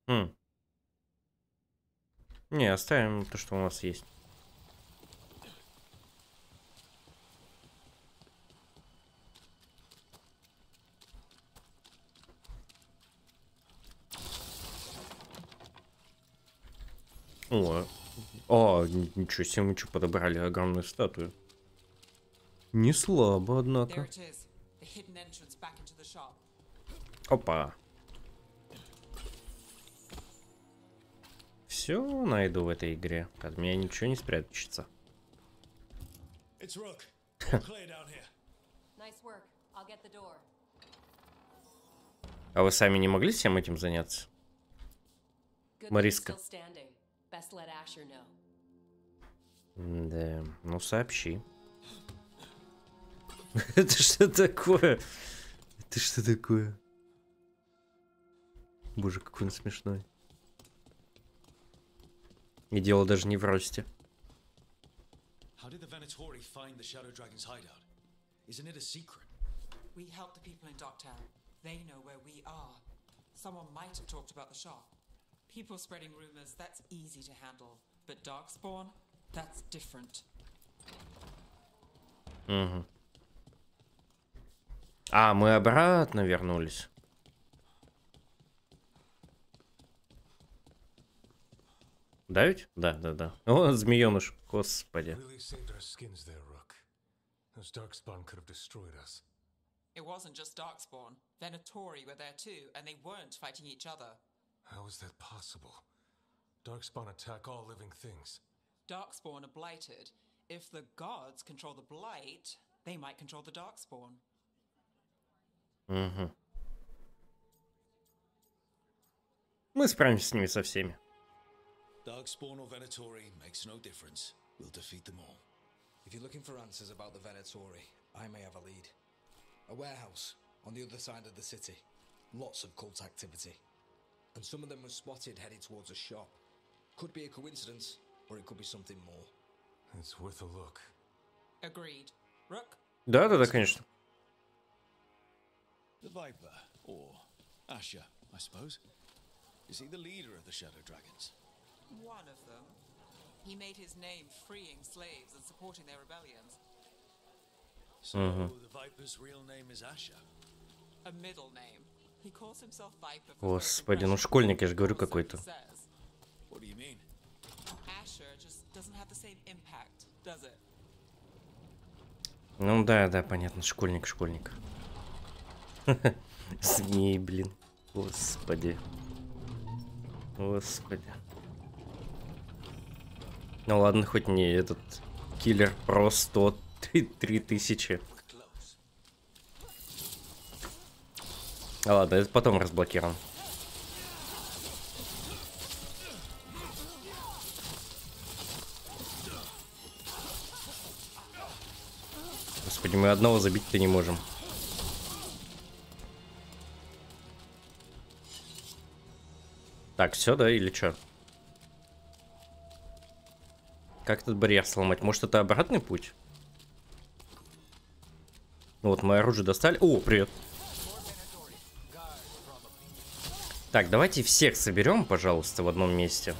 Хм. Не, оставим то, что у нас есть. О, о, н- ничего себе, мы что, подобрали огромную статую. Не слабо, однако. it Все найду в этой игре. От меня ничего не спрячется. А вы сами не могли всем этим заняться? Мариска. Да, ну сообщи. Это что такое? Это что такое? Боже, какой он смешной. И дело даже не в росте. How did the Venatori find the Shadow Dragon's hideout? Isn't it a secret? We help the people in Docktown. They know where we are. Someone might have talked about the shop. People spreading rumors, that's easy to handle. But Darkspawn, that's different. Угу. А, мы обратно вернулись. Да ведь? Да, да, да. О, змееныш, господи. It wasn't just Darkspawn. Venatori were there too, and they weren't fighting each other. How is that possible? Darkspawn attack all living things. Darkspawn are blighted. If the gods control the blight, they might control the Darkspawn. Угу. Мы справимся с ними со всеми. Darkspawn or Venatori makes no difference. We'll defeat them all. If you're looking for answers about the Venatori, I may have a lead. A warehouse on the other side of the city. Lots of cult activity. And some of them were spotted headed towards a shop. Could be a coincidence, or it could be something more. It's worth a look. Agreed. Rook? Да, да, да, конечно. The Viper, or Asher, I suppose. Is he the leader of the Shadow Dragons? One of them. He made his name freeing slaves and supporting their rebellions. So Mhm. the Viper's real name is Asher. A middle name. He calls himself Viper Господи, ну школьник, я же говорю, какой-то. What do you mean? Asher just doesn't have the same impact, does it? Ну да, да, понятно, школьник, школьник. Змей, блин. Господи. Господи. Ну ладно, хоть не этот киллер про 103 тысячи. А ладно, это потом разблокируем. Господи, мы одного забить-то не можем. Так, все, да, или что? Как этот барьер сломать? Может, это обратный путь? Ну вот, мы оружие достали. О, привет. Так, давайте всех соберем, пожалуйста, в одном месте.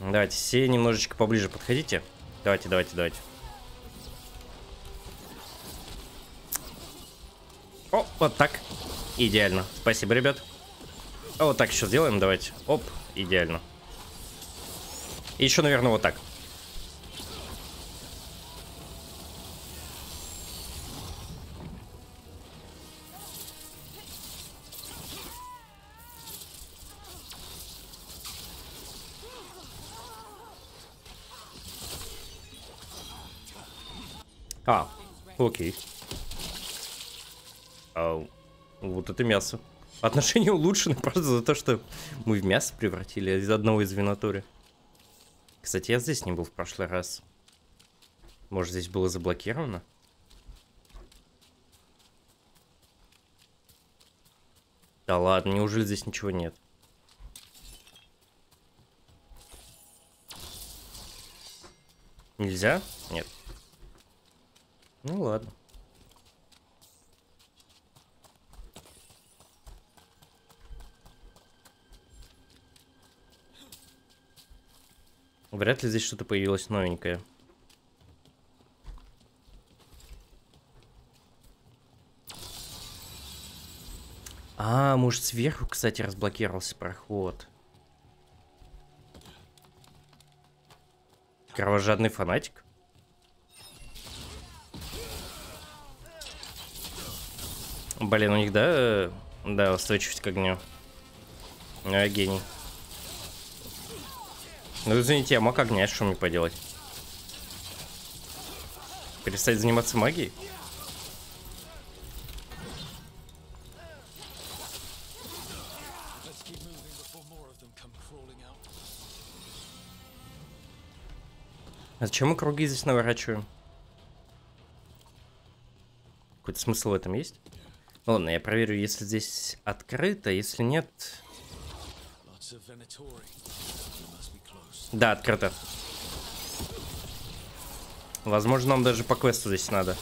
Давайте, все немножечко поближе подходите. Давайте, давайте, давайте. О, вот так. Идеально. Спасибо, ребят. А вот так еще сделаем, давайте. Оп, идеально. И еще, наверное, вот так. А, окей. А, вот это мясо. Отношения улучшены просто за то, что мы в мясо превратили из одного из винатори. Кстати, я здесь не был в прошлый раз. Может, здесь было заблокировано? Да ладно, неужели здесь ничего нет? Нельзя? Нет. Ну ладно. Вряд ли здесь что-то появилось новенькое. А, может сверху, кстати, разблокировался проход. Кровожадный фанатик? Блин, у них, да, э, да, устойчивость к огню. А, гений. Ну, извините, я мог огня, мне поделать? Перестать заниматься магией? А зачем мы круги здесь наворачиваем? Какой-то смысл в этом есть? Ладно, я проверю, если здесь открыто, если нет... Lots of Venatori. We must be close. Да, открыто. Возможно, нам даже по квесту здесь надо.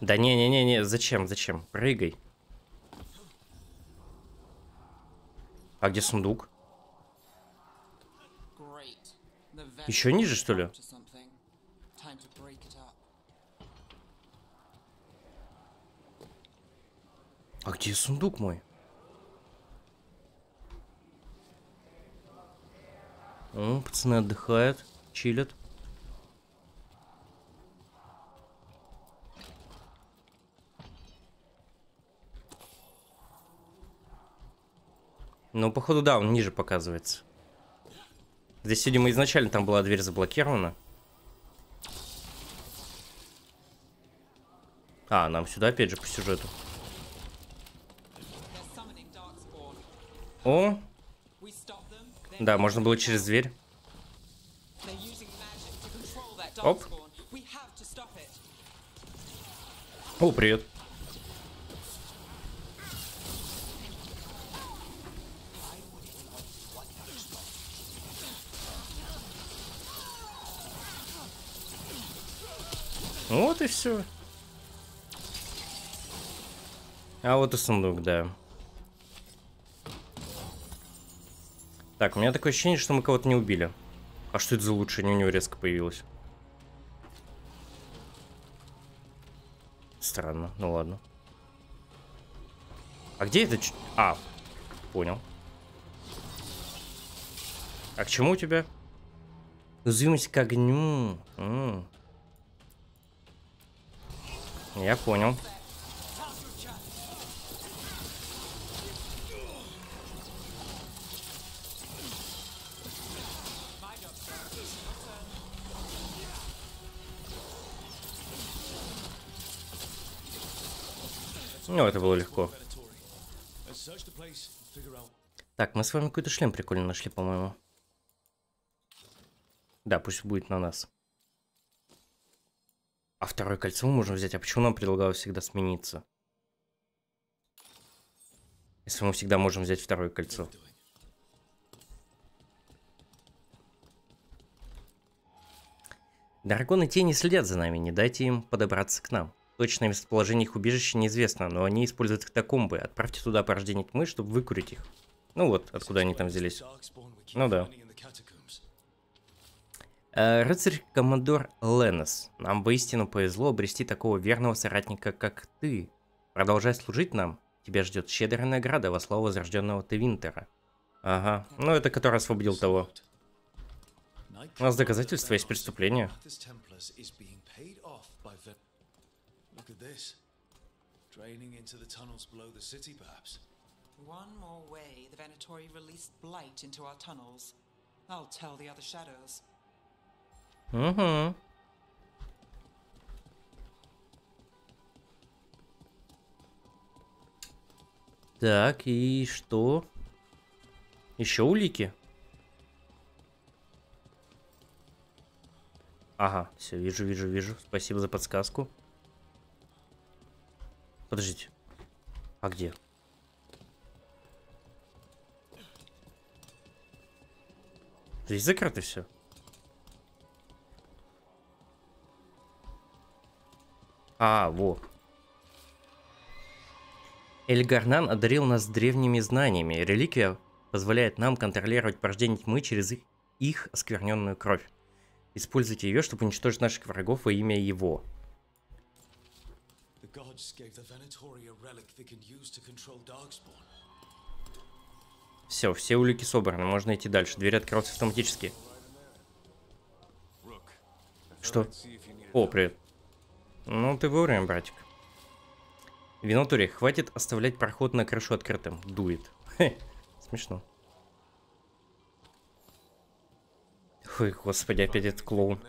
Да не-не-не-не, зачем, зачем? Прыгай. А где сундук? Еще ниже, что ли? А где сундук мой? О, пацаны отдыхают, чилят. Ну, походу, да, он ниже показывается. Здесь, видимо, изначально там была дверь заблокирована. А, нам сюда опять же по сюжету. О! Да, можно было через дверь. Оп. О, привет. Вот и все. А вот и сундук, да. Так, у меня такое ощущение, что мы кого-то не убили. А что это за улучшение у него резко появилось? Странно, ну ладно. А где это? А, понял. А к чему у тебя? Уязвимость к огню. М -м. Я понял. Ну, это было легко. Так, мы с вами какой-то шлем прикольно нашли, по-моему. Да, пусть будет на нас. А второе кольцо мы можем взять. А почему нам предлагалось всегда смениться? Если мы всегда можем взять второе кольцо. Драконы тени следят за нами, не дайте им подобраться к нам. Точное местоположение их убежища неизвестно, но они используют катакомбы. Отправьте туда порождение тьмы, чтобы выкурить их. Ну вот, откуда они там взялись. Ну да. Э, Рыцарь-командор Ленос, нам воистину повезло обрести такого верного соратника, как ты. Продолжай служить нам. Тебя ждет щедрая награда во славу возрожденного Тевинтера. Ага, ну это который освободил того. У нас доказательства есть преступления. Draining into the tunnels below the city, perhaps. One more way the Venatori released blight into our tunnels. I'll tell the other shadows. Угу. Так, и что? Еще улики? Ага, все, вижу, вижу, вижу. Спасибо за подсказку. Подождите. А где? Здесь закрыто все. А, во. Эльгарнан одарил нас древними знаниями. Реликвия позволяет нам контролировать порождение тьмы через их, их оскверненную кровь. Используйте ее, чтобы уничтожить наших врагов во имя его. Все, все улики собраны, можно идти дальше. Дверь открылась автоматически. Что? О, привет. Ну, ты вовремя, братик. Винотуре, хватит оставлять проход на крышу открытым. Дует. Хе, смешно. Ой, господи, опять этот клоун.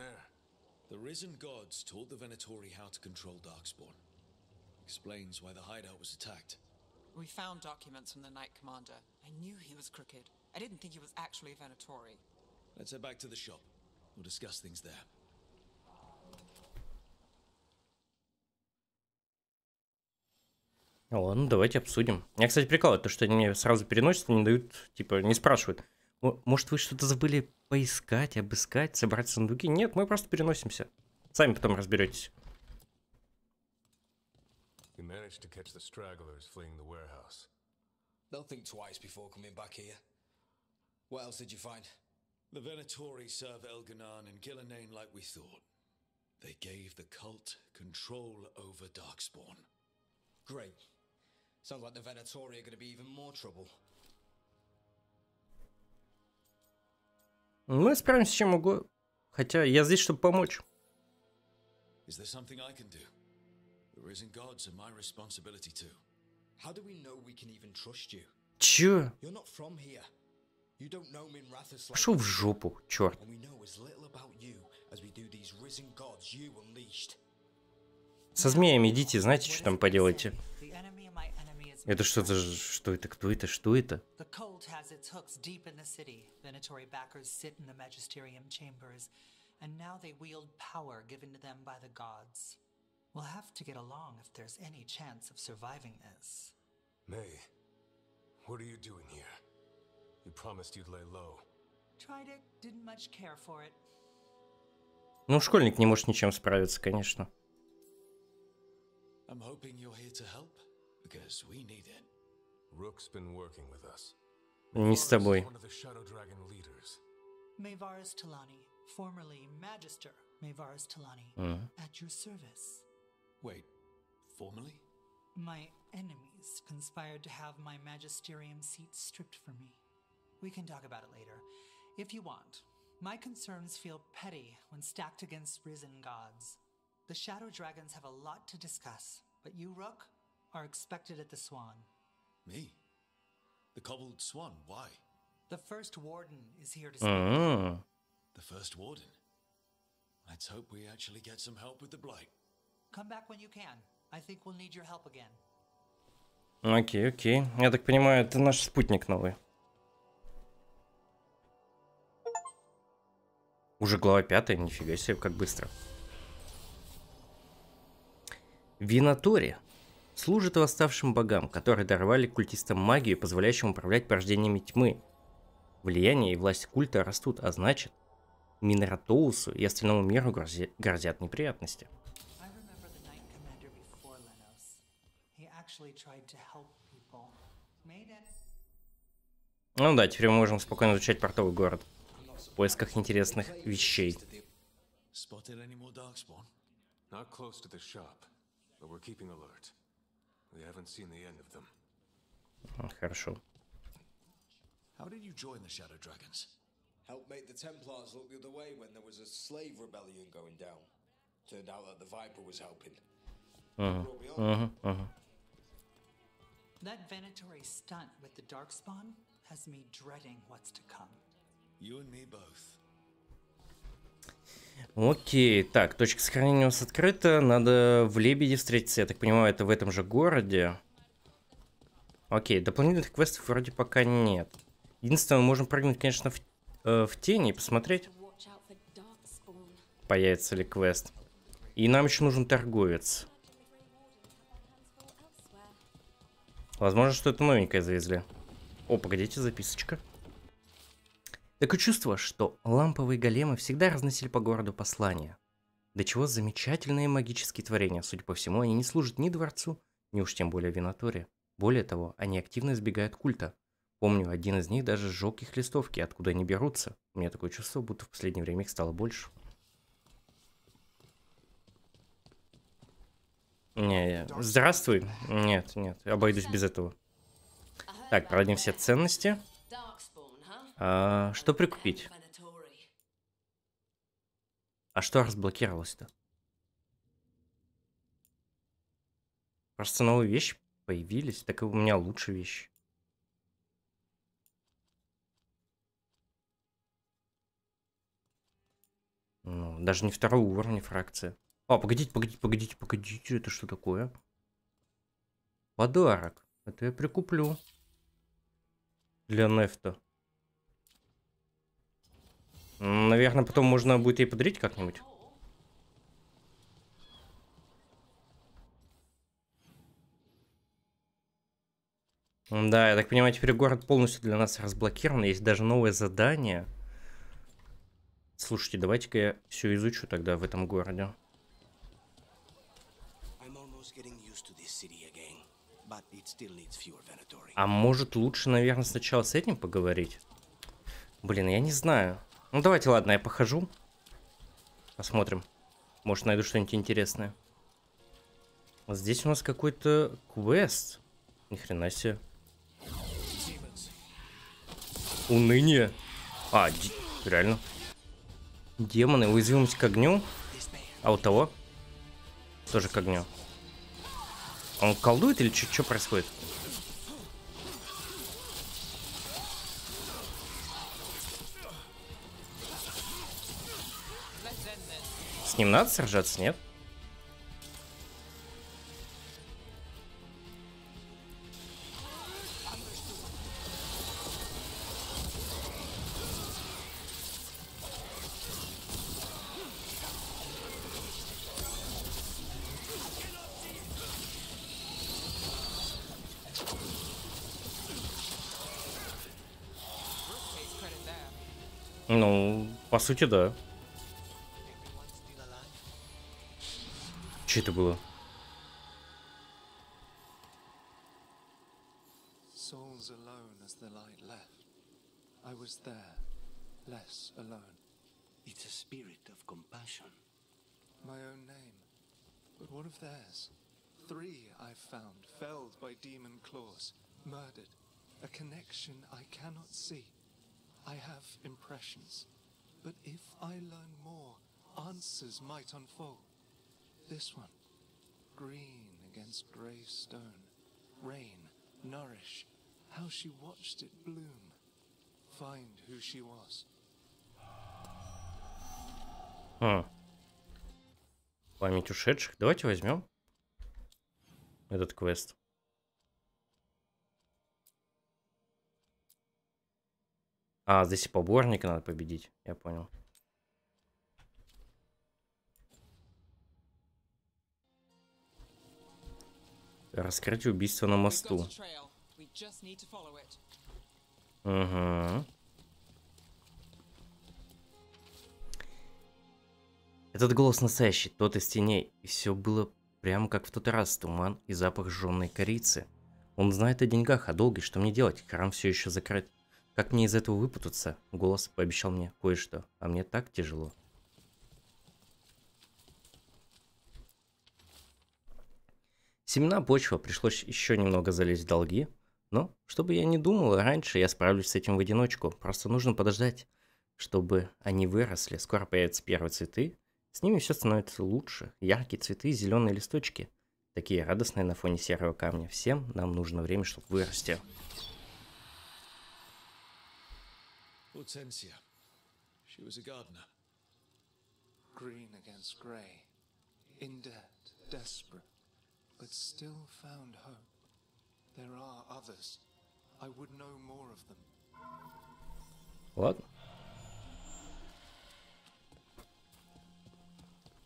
Explains why the hideout was attacked. We found documents from the Knight Commander. I knew he was crooked. I didn't think he was actually a Venatori. Let's head back to the shop. We'll discuss things there. Ладно, давайте обсудим. Я, кстати, прикалывает то, что они мне сразу переносят не дают, типа, не спрашивают. Может, вы что-то забыли поискать, обыскать, собрать сундуки? Нет, мы просто переносимся. Сами потом разберетесь. We managed to catch the stragglers fleeing the warehouse. They'll think twice before coming back here. What else did you find? The Venatori serve Elganan and Gillenane like we thought. They gave the cult control over Darkspawn. Great. Sounds like the Venatori are going to be even more trouble. Мы справимся с чем угодно. Хотя я здесь, чтобы помочь. Is there something I can do? The risen gods are my responsibility too. How do we know we can even trust you? Чё? You're not from here. You don't know Minrathous like Пошел в жопу, черт. And we know as little about you as we do these risen gods you unleashed. Со змеями идите, знаете, что там поделаете? Это что-то... ж- Что это? Кто это? Что это? And now they wield power given to them by the gods. We'll have to get along if there's any chance of surviving this. May, what are you doing here? You promised you'd lay low. Tried it, didn't much care for it. Ну, школьник не может ничем справиться, конечно. I'm hoping you're here to help, because we need it. Rook's been working with us. Не с тобой. One of the Shadow Dragon leaders. Mavarus Talani, formerly Magister Mavarus Talani, Мгм. at your service. Wait, formally? My enemies conspired to have my magisterium seat stripped from me. We can talk about it later, if you want. My concerns feel petty when stacked against risen gods. The Shadow Dragons have a lot to discuss, but you, Rook, are expected at the Swan. Me? The cobbled swan, why? The first warden is here to speak. М. The first warden. Let's hope we actually get some help with the blight. Come back when you can. I think we'll need your help again. Окей, окей. Я так понимаю, это наш спутник новый. Уже глава пятая, нифига себе, как быстро. Винатори служит восставшим богам, которые даровали культистам магию, позволяющую управлять порождениями тьмы. Влияние и власть культа растут, а значит, Минратоусу и остальному миру грози- грозят неприятности. Ну да, теперь мы можем спокойно изучать портовый город. В поисках интересных вещей. Spotted any more Darkspawn? Not close to the shop, but we're keeping alert. We haven't seen the end of them. М, Хорошо. How did you join the Shadow Dragons? Helped make the Templars look the other way when there was a slave rebellion going down. Turned out that the Viper was helping. Мгм, мгм, мгм. That Venatory stunt with the Darkspawn has me dreading what's to come. You and me both. Окей, так, точка сохранения у нас открыта. Надо в Лебеде встретиться, я так понимаю, это в этом же городе. Окей, дополнительных квестов вроде пока нет. Единственное, мы можем прыгнуть, конечно, в, э, в тени и посмотреть, появится ли квест. И нам еще нужен торговец. Возможно, что это новенькое завезли. О, погодите, записочка. Такое чувство, что ламповые големы всегда разносили по городу послания. До чего замечательные магические творения. Судя по всему, они не служат ни дворцу, ни уж тем более винаторе. Более того, они активно избегают культа. Помню, один из них даже сжег их листовки, откуда они берутся. У меня такое чувство, будто в последнее время их стало больше. Не, здравствуй. Нет, нет, обойдусь без этого. Так, продадим все ценности. А, что прикупить? А что разблокировалось-то? Просто новые вещи появились, так и у меня лучше вещи. Ну, даже не второго уровня фракция. А, погодите, погодите, погодите, погодите, это что такое? Подарок. Это я прикуплю. Для Нефта. Наверное, потом можно будет ей подарить как-нибудь. Да, я так понимаю, теперь город полностью для нас разблокирован. Есть даже новое задание. Слушайте, давайте-ка я все изучу тогда в этом городе. А может лучше, наверное, сначала с этим поговорить? Блин, я не знаю. Ну давайте, ладно, я похожу. Посмотрим. Может найду что-нибудь интересное. Вот здесь у нас какой-то квест. Ни хрена себе. Уныние. А, реально. Демоны, уязвимость к огню. А у того? Тоже к огню. Он колдует или что происходит? С ним надо сражаться, нет? Ну, по сути, да. Че это было? Souls alone as the light left. I was there, less alone. It's a spirit of compassion. My own name, but what of theirs? Three I've found, felled by demon claws, murdered. A connection I cannot see. I have impressions, but if I learn more, answers might unfold. This one, green against grey stone, rain, nourish, how she watched it bloom. Find who she was. А. Память ушедших. Давайте возьмем этот квест. А, здесь и поборника надо победить. Я понял. Need to follow it. Угу. Этот голос настоящий, тот из теней. И все было прямо как в тот раз, туман и запах жженой корицы. Он знает о деньгах, о долге, что мне делать? Храм все еще закрыт. Как мне из этого выпутаться? Голос пообещал мне кое-что, а мне так тяжело. Семена почва, пришлось еще немного залезть в долги. Но, чтобы я не думал раньше, я справлюсь с этим в одиночку. Просто нужно подождать, чтобы они выросли. Скоро появятся первые цветы. С ними все становится лучше. Яркие цветы, зеленые листочки. Такие радостные на фоне серого камня. Всем нам нужно время, чтобы вырасти. Hortensia. She was a gardener. Green against grey, in debt, desperate, but still found hope. There are others. I would know more of them. Ладно.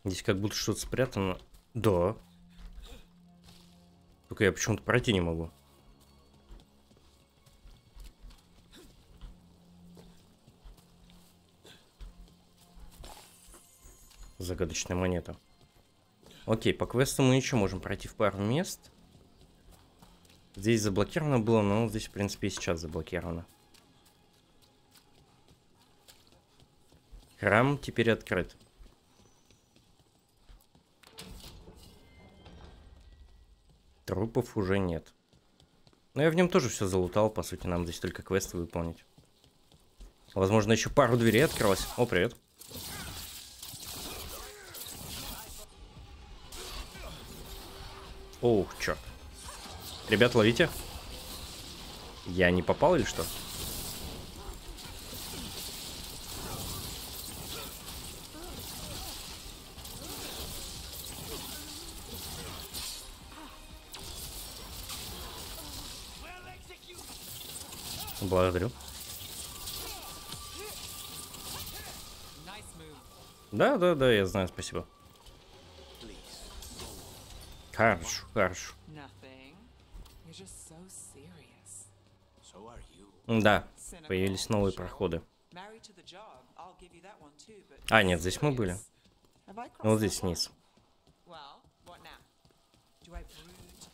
Здесь как будто что-то спрятано. Да. Только я почему-то пройти не могу. Загадочная монета. Окей, по квесту мы еще можем пройти в пару мест. Здесь заблокировано было, но здесь, в принципе, и сейчас заблокировано. Храм теперь открыт. Трупов уже нет. Но я в нем тоже все залутал, по сути, нам здесь только квесты выполнить. Возможно, еще пару дверей открылось. О, привет. Ух, черт. Ребят, ловите. Я не попал или что? Благодарю. Да, да, да, я знаю, спасибо. Хорошо, хорошо. Да, появились новые проходы. А, нет, здесь мы были. Ну, вот здесь вниз.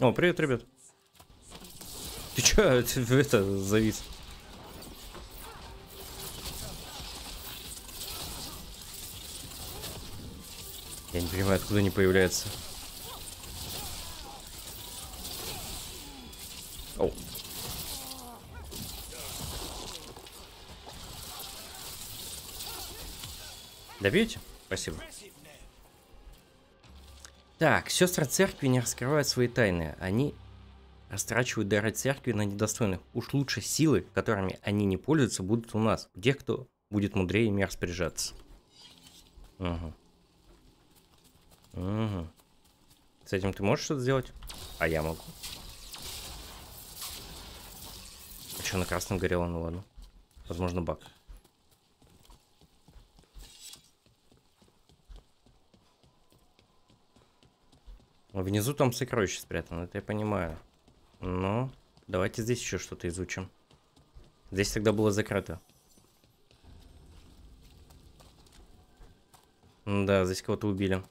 О, привет, ребят. Ты чё, это, завис? Я не понимаю, откуда они появляются. О. Добьете? Спасибо. Так, сестры церкви не раскрывают свои тайны. Они растрачивают дары церкви на недостойных. Уж лучше силы, которыми они не пользуются, будут у нас. У тех, кто будет мудрее ими распоряжаться. Угу. Угу. С этим ты можешь что-то сделать? А я могу. А что на красном горело? Ну ладно. Возможно, баг. Внизу там сокровище спрятано, это я понимаю. Но давайте здесь еще что-то изучим. Здесь тогда было закрыто. Да, здесь кого-то убили.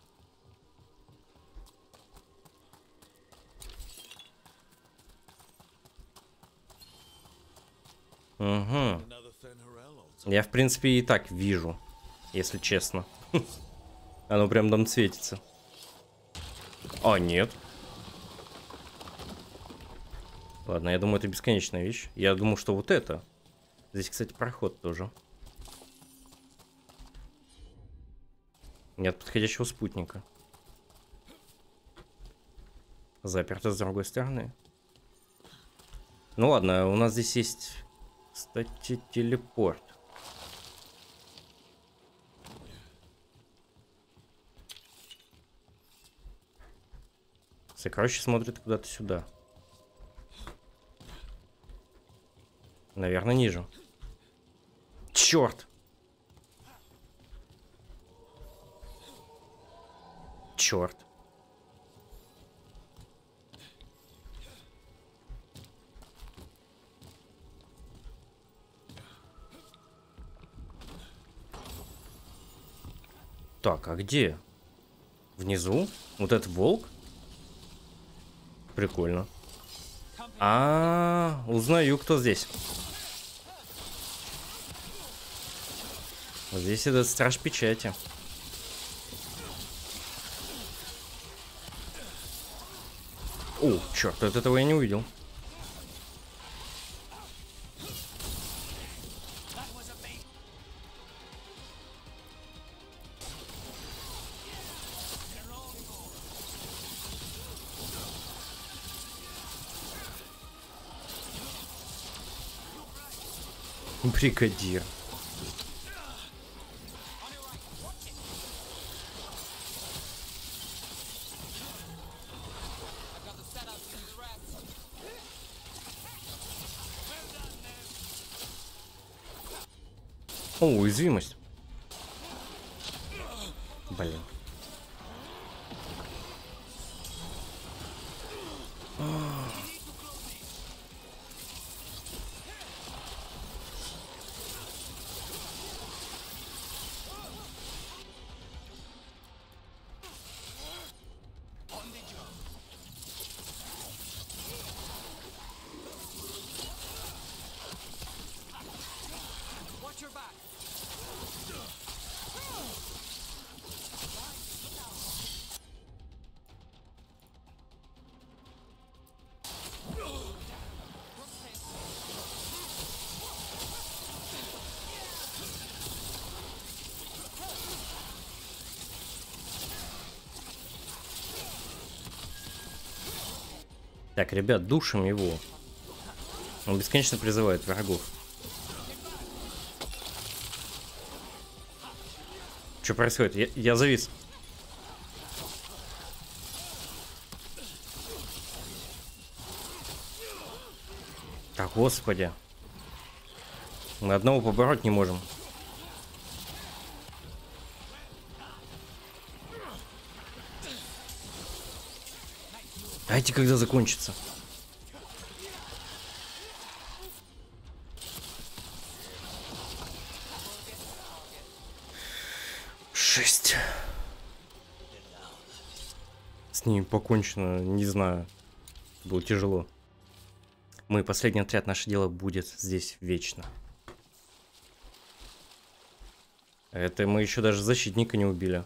Угу. Я, в принципе, и так вижу, если честно. Оно прям там светится. А, нет. Ладно, я думаю, это бесконечная вещь. Я думаю, что вот это. Здесь, кстати, проход тоже. Нет подходящего спутника. Заперто с другой стороны. Ну ладно, у нас здесь есть, кстати, телепорт. Сокровище смотрит куда-то сюда. Наверное, ниже. Черт! Черт. Так, а где? Внизу? Вот этот волк? Прикольно. А, -а, -а узнаю, кто здесь. Здесь этот страж печати. О, черт, от этого я не увидел. Бригадир. О, уязвимость. Так, ребят, душим его. Он бесконечно призывает врагов. Что происходит? Я, я завис. Так, господи. Мы одного побороть не можем. Дайте, когда закончится. Шесть. С ним покончено, не знаю. Было тяжело. Мы, последний отряд, наше дело будет здесь вечно. Это мы еще даже защитника не убили.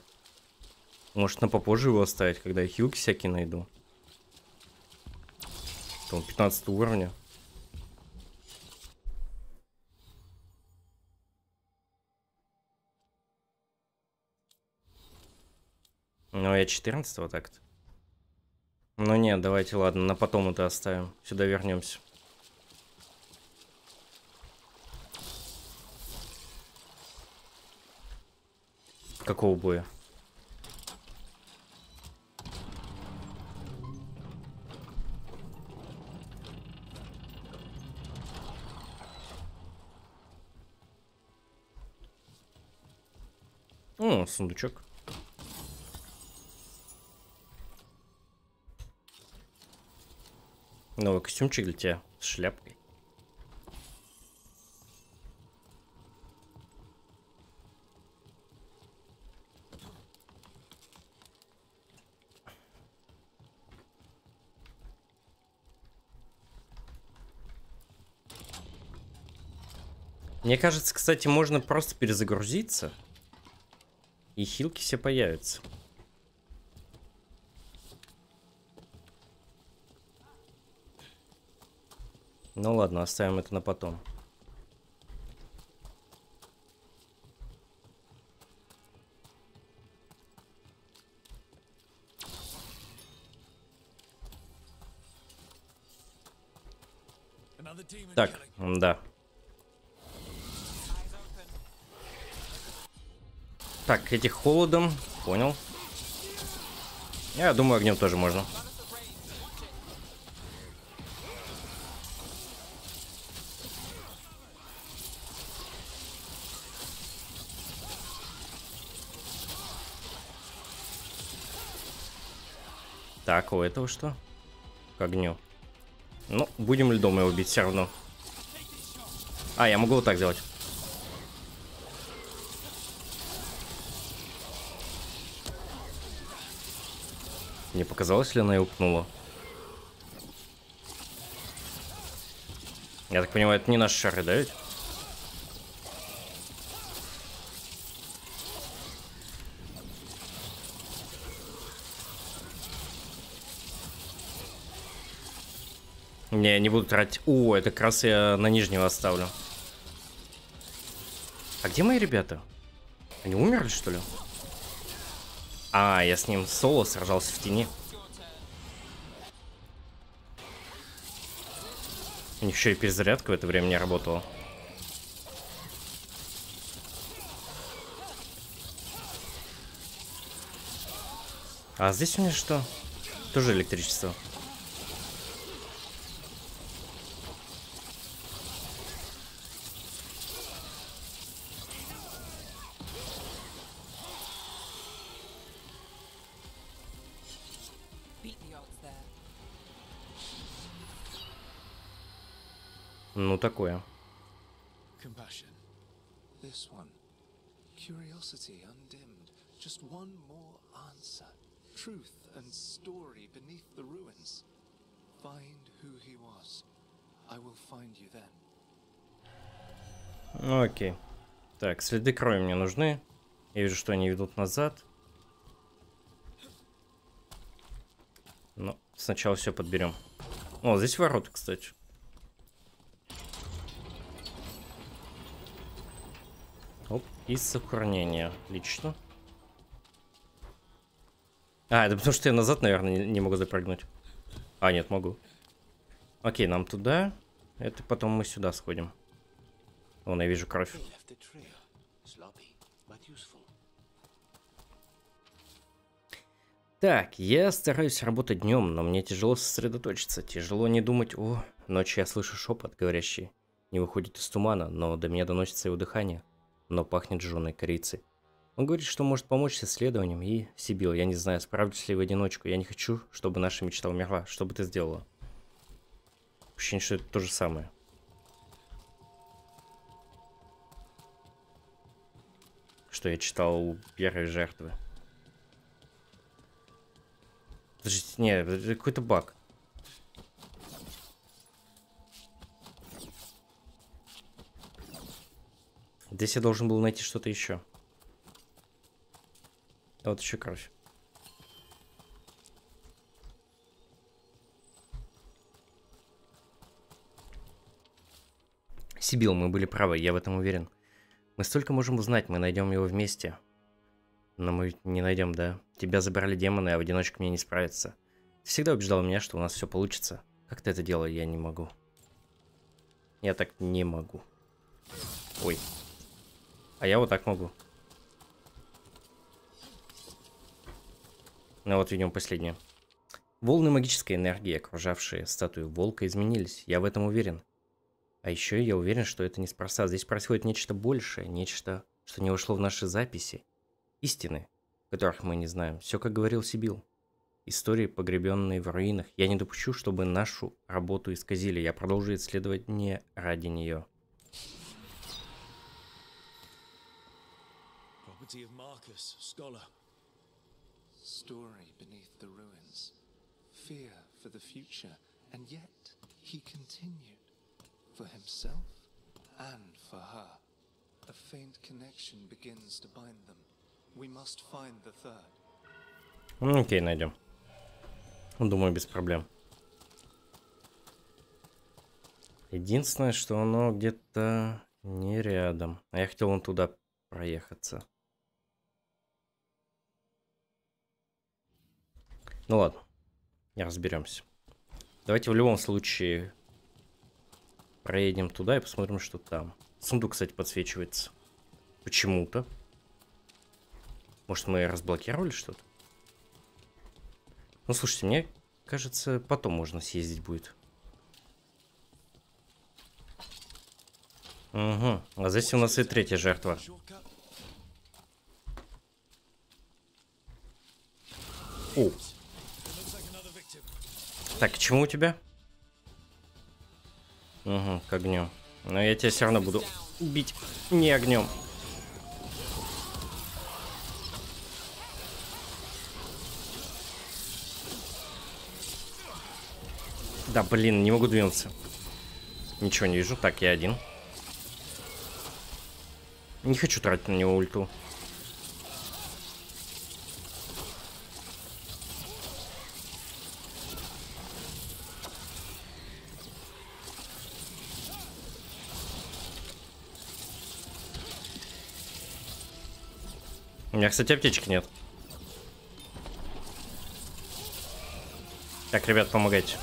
Может на попозже его оставить, когда я хилки всякие найду. Там 15 уровня. Ну, я 14 так-то. Ну нет, давайте, ладно, на потом это оставим. Сюда вернемся. Какого боя? О, сундучок. Новый костюмчик для тебя с шляпкой. Мне кажется, кстати, можно просто перезагрузиться. И хилки все появятся. Ну ладно, оставим это на потом. Так, да. Так, этих холодом. Понял. Я думаю, огнем тоже можно. Так, у этого что? К огню. Ну, будем льдом его убить все равно. А, я могу вот так сделать. Не показалось ли она его пнула? Я так понимаю, это не наши шары, да ведь? Не, не буду тратить. О, это как раз я на нижнего оставлю. А где мои ребята? Они умерли, что ли? А, я с ним соло сражался в тени. У них еще и перезарядка в это время не работала. А здесь у меня что? Тоже электричество. Ну, такое. Compassion. This one. Curiosity undimmed. Just one more answer. Truth and story beneath the ruins. Find who he was. I will find you then. Ну, окей. Так, следы крови мне нужны. Я вижу, что они ведут назад. Ну, сначала все подберем. О, здесь ворота, кстати. Оп, и сохранение. Отлично. А, это потому что я назад, наверное, не могу запрыгнуть. А, нет, могу. Окей, нам туда. Это потом мы сюда сходим. Вон, я вижу кровь. Так, я стараюсь работать днем, но мне тяжело сосредоточиться. Тяжело не думать. О, ночью я слышу шепот, говорящий. Не выходит из тумана, но до меня доносится его дыхание. Но пахнет жженой корицей. Он говорит, что может помочь с исследованием. И, Сибил, я не знаю, справлюсь ли в одиночку. Я не хочу, чтобы наша мечта умерла. Что бы ты сделала? Ощущение, что это то же самое. Что я читал у первой жертвы. Подождите, не, какой-то баг. Здесь я должен был найти что-то еще. Да вот еще короче. Сибил, мы были правы, я в этом уверен. Мы столько можем узнать, мы найдем его вместе. Но мы не найдем, да? Тебя забрали демоны, а в одиночку мне не справиться. Ты всегда убеждал меня, что у нас все получится. Как ты это делал, я не могу. Я так не могу. Ой. А я вот так могу. Ну вот видим последнее. Волны магической энергии, окружавшие статую волка, изменились. Я в этом уверен. А еще я уверен, что это неспроста. Здесь происходит нечто большее, нечто, что не вошло в наши записи. Истины, которых мы не знаем. Все, как говорил Сибил. Истории, погребенные в руинах. Я не допущу, чтобы нашу работу исказили. Я продолжу исследовать не ради нее. He continued. For himself and for her. A faint connection begins to bind them. Ну, окей, найдем. Думаю, без проблем. Единственное, что оно где-то не рядом. А я хотел вон туда проехаться. Ну ладно, не разберемся. Давайте в любом случае проедем туда и посмотрим, что там. Сундук, кстати, подсвечивается. Почему-то. Может, мы разблокировали что-то? Ну, слушайте, мне кажется, потом можно съездить будет. Угу. А здесь у нас и третья жертва. О. Так, к чему у тебя? Угу, к огню. Но я тебя все равно буду бить не огнем. Да, блин, не могу двинуться. Ничего не вижу. Так, я один. Не хочу тратить на него ульту. У меня, кстати, аптечки нет. Так, ребят, помогайте.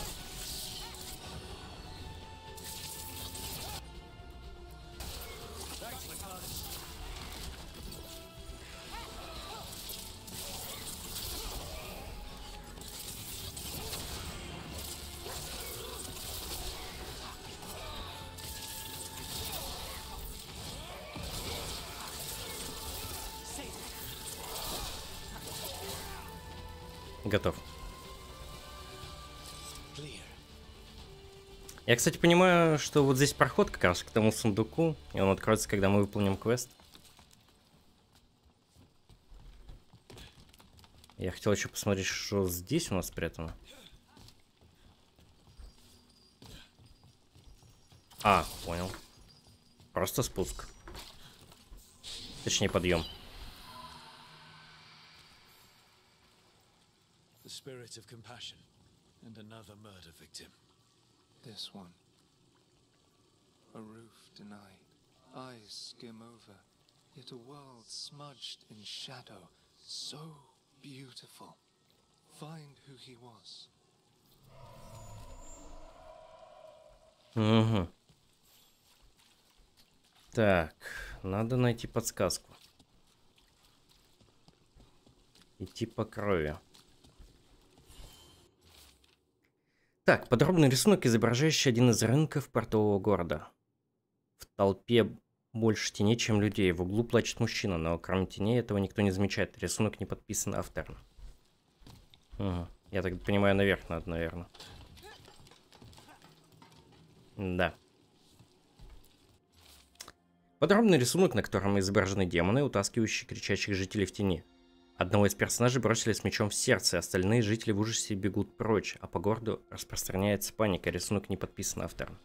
Готов. Я, кстати, понимаю, что вот здесь проход как раз к тому сундуку, и он откроется, когда мы выполним квест. Я хотел еще посмотреть, что здесь у нас спрятано. А, понял. Просто спуск. Точнее, подъем. spirit of compassion and another murder victim. This one. A roof denied. Eyes skim over. Yet a world smudged in shadow. So beautiful. Find who he was. Угу. Так, надо найти подсказку. Идти по крови. Так, подробный рисунок, изображающий один из рынков портового города. В толпе больше теней, чем людей. В углу плачет мужчина, но кроме теней этого никто не замечает. Рисунок не подписан автором. Угу. Я так понимаю, наверх надо, наверное. Да. Подробный рисунок, на котором изображены демоны, утаскивающие кричащих жителей в тени. Одного из персонажей бросили с мечом в сердце, остальные жители в ужасе бегут прочь, а по городу распространяется паника, рисунок не подписан автором.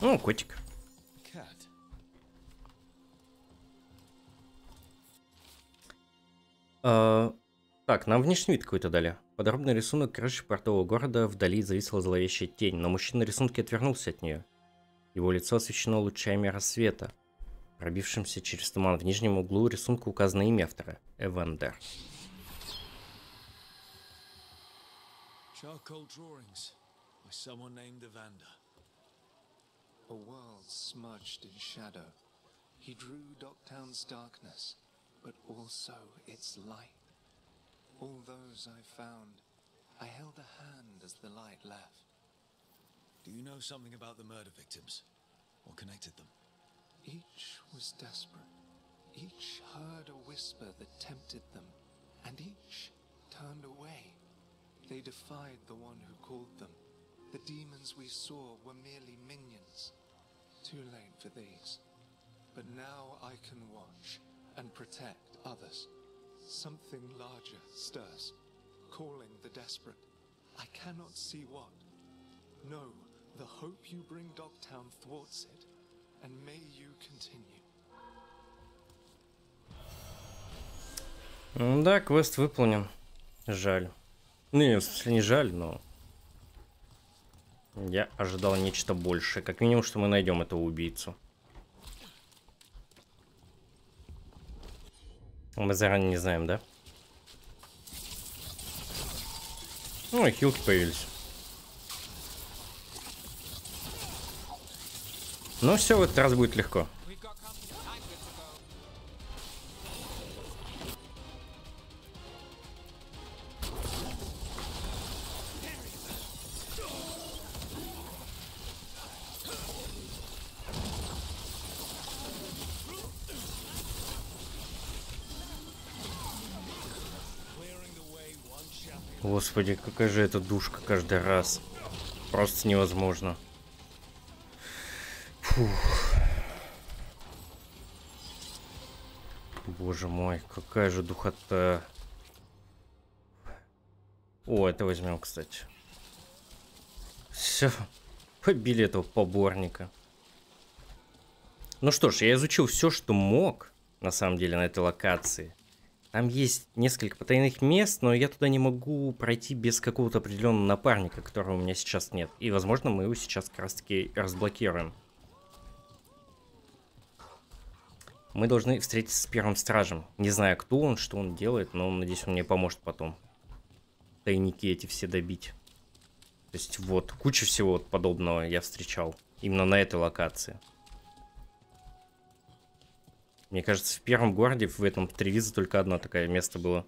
Ну, котик. Uh, Так, нам внешний вид какой-то дали. Подробный рисунок крыши портового города, вдали зависла зловещая тень, но мужчина на рисунке отвернулся от нее. Его лицо освещено лучами рассвета, пробившимся через туман. В нижнем углу рисунка указано имя автора – Эвендер. Charcoal drawings by someone named Evander. A world smudged in shadow. He drew Docktown's darkness, but also its light. All those I found, I held a hand as the light left. Do you know something about the murder victims? Or connected them? Each was desperate. Each heard a whisper that tempted them, and each turned away. They defied the one who called them. The demons we saw were merely minions. Too late for these. But now I can watch and protect others. Something larger stirs, calling the desperate. I cannot see what. No, the hope you bring Dogtown thwarts it, and may you continue. М, Да, квест выполнен. Жаль. Ну, не, в смысле, не жаль, но... Я ожидал нечто большее. Как минимум, что мы найдем этого убийцу. Мы заранее не знаем, да? Ну, и хилки появились. Ну, все в этот раз будет легко. Господи, какая же эта душка каждый раз. Просто невозможно. Фух. Боже мой, какая же духота. О, это возьмем, кстати. Все. Побили этого поборника. Ну что ж, я изучил все, что мог, на самом деле, на этой локации. Там есть несколько потайных мест, но я туда не могу пройти без какого-то определенного напарника, которого у меня сейчас нет. И, возможно, мы его сейчас как раз-таки разблокируем. Мы должны встретиться с первым стражем. Не знаю, кто он, что он делает, но надеюсь, он мне поможет потом. Тайники эти все добить. То есть вот, куча всего вот подобного я встречал. Именно на этой локации. Мне кажется, в первом городе, в этом Тревизе, только одно такое место было.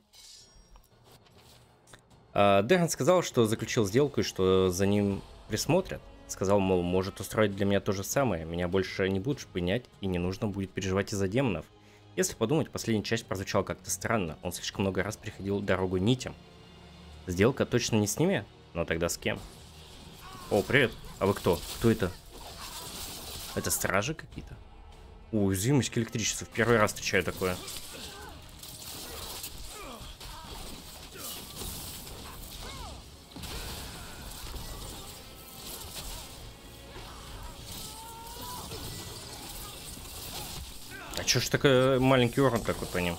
А, Дэрон сказал, что заключил сделку и что за ним присмотрят. Сказал, мол, может устроить для меня то же самое. Меня больше не будут шпынять и не нужно будет переживать из-за демонов. Если подумать, последняя часть прозвучала как-то странно. Он слишком много раз приходил дорогу нитям. Сделка точно не с ними? Но тогда с кем? О, привет. А вы кто? Кто это? Это стражи какие-то? Уязвимость к электричеству. В первый раз встречаю такое. Чё ж такой маленький урон такой по ним?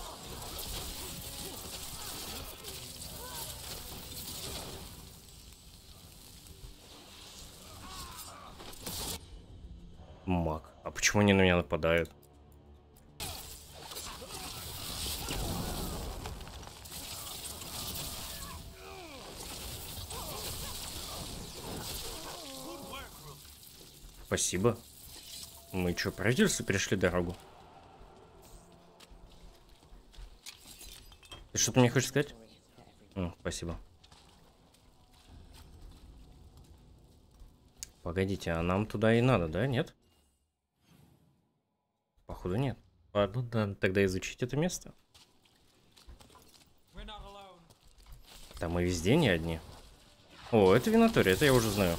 Маг. А почему они на меня нападают? Спасибо. Мы что, правительству перешли дорогу? Ты что-то мне хочешь сказать? О, спасибо. Погодите, а нам туда и надо, да? Нет? Походу нет. Ладно, да, тогда изучить это место. Там мы везде не одни. О, это винатория, это я уже знаю.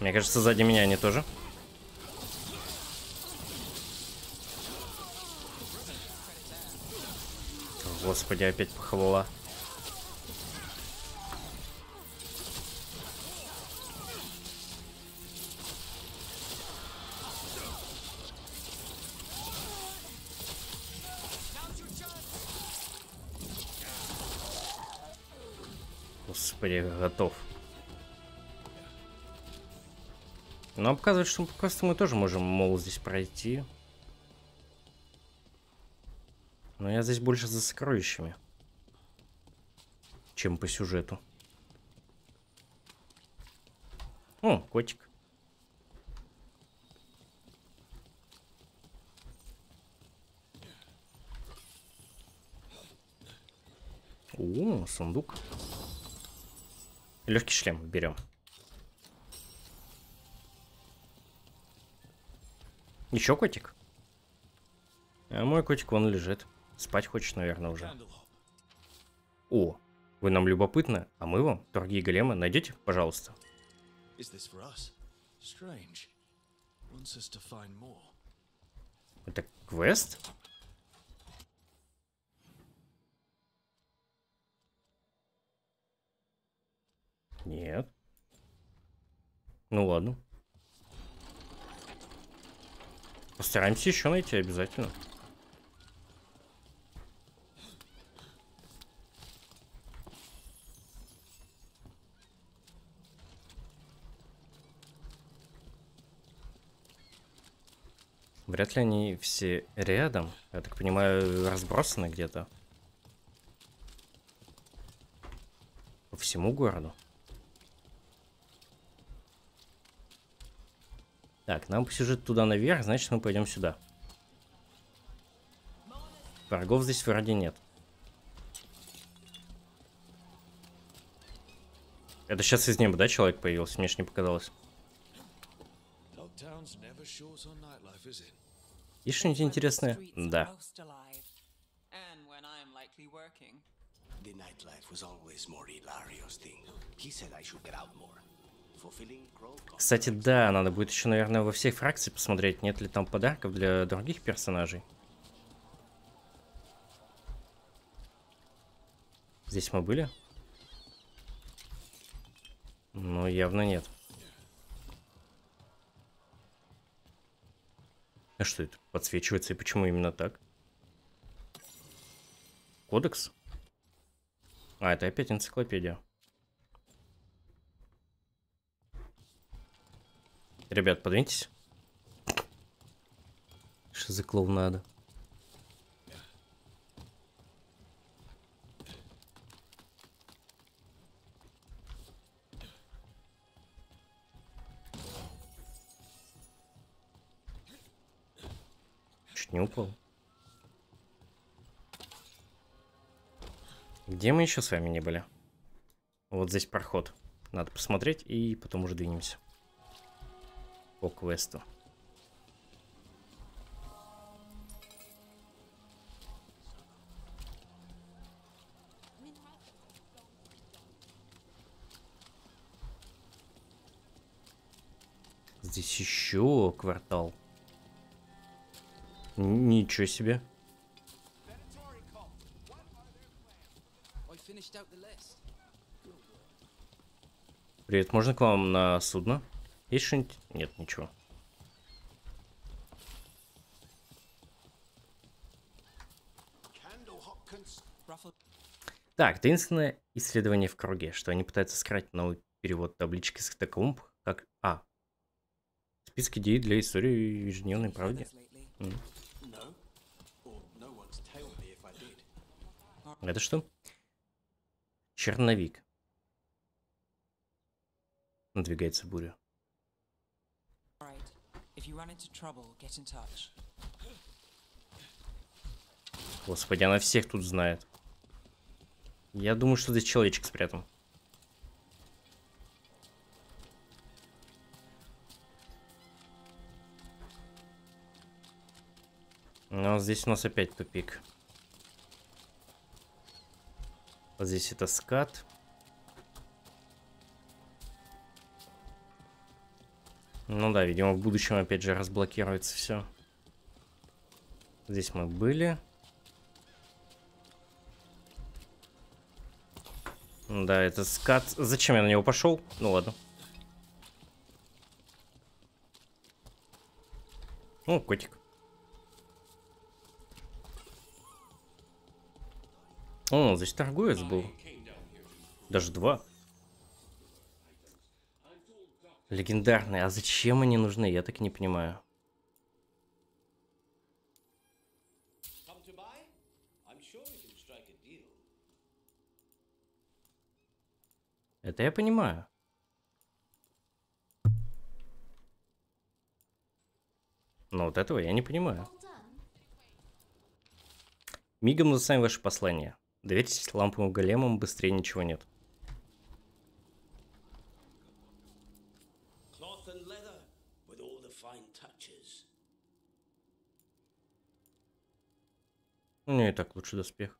Мне кажется, сзади меня они тоже. Господи, опять похвала. Господи, готов. Но показывает, что просто мы тоже можем мол здесь пройти. Но я здесь больше за сокровищами, чем по сюжету. О, котик. О, сундук. Легкий шлем берем. Еще котик? А мой котик вон лежит. Спать хочет, наверное, уже. О, вы нам любопытны, а мы вам, дорогие големы, найдете, пожалуйста. Это квест? Нет. Ну ладно. Постараемся еще найти обязательно. Вряд ли они все рядом. Я так понимаю, разбросаны где-то. По всему городу. Так, нам по сюжету туда наверх, значит мы пойдем сюда. Врагов здесь вроде нет. Это сейчас из неба, да, человек появился? Мне ж не показалось. Есть что-нибудь интересное? Да. The nightlife was always more Hilario's thing. He said I should get out more. Кстати, да, надо будет еще, наверное, во всей фракции посмотреть, нет ли там подарков для других персонажей. Здесь мы были? Ну, явно нет. А что это? Подсвечивается и почему именно так? Кодекс? А, это опять энциклопедия. Ребят, подвиньтесь. Что за клоунада? Чуть упал. Где мы еще с вами не были? Вот здесь проход. Надо посмотреть и потом уже двинемся по квесту. Здесь еще квартал. Ничего себе. Привет, можно к вам на судно? Есть что-нибудь? Нет, ничего. Так, таинственное исследование в круге, что они пытаются скрыть новый перевод таблички с катакомб, как... А. Список идей для истории ежедневной правды. Mm. Это что? Черновик. Надвигается буря. Господи, она всех тут знает. Я думаю, что здесь человечек спрятан. Но здесь у нас опять тупик. Вот здесь это скат. Ну да, видимо, в будущем опять же разблокируется все. Здесь мы были. Да, это скат. Зачем я на него пошел? Ну ладно. О, котик. О, здесь торговец был. Даже два. Легендарные. А зачем они нужны? Я так не понимаю. Это я понимаю. Но вот этого я не понимаю. Мигом доставим ваше послание. Доверьтесь ламповым големам, быстрее ничего нет. У меня и так лучше доспех.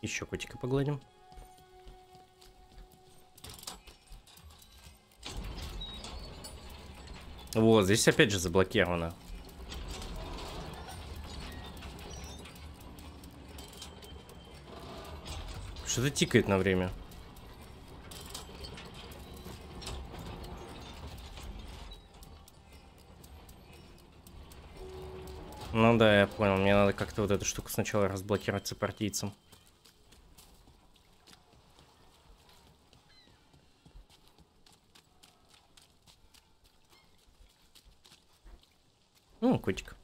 Еще котика погладим. Вот, здесь опять же заблокировано. Что-то тикает на время. Ну да, я понял. Мне надо как-то вот эту штуку сначала разблокировать сопартийцам. Котик.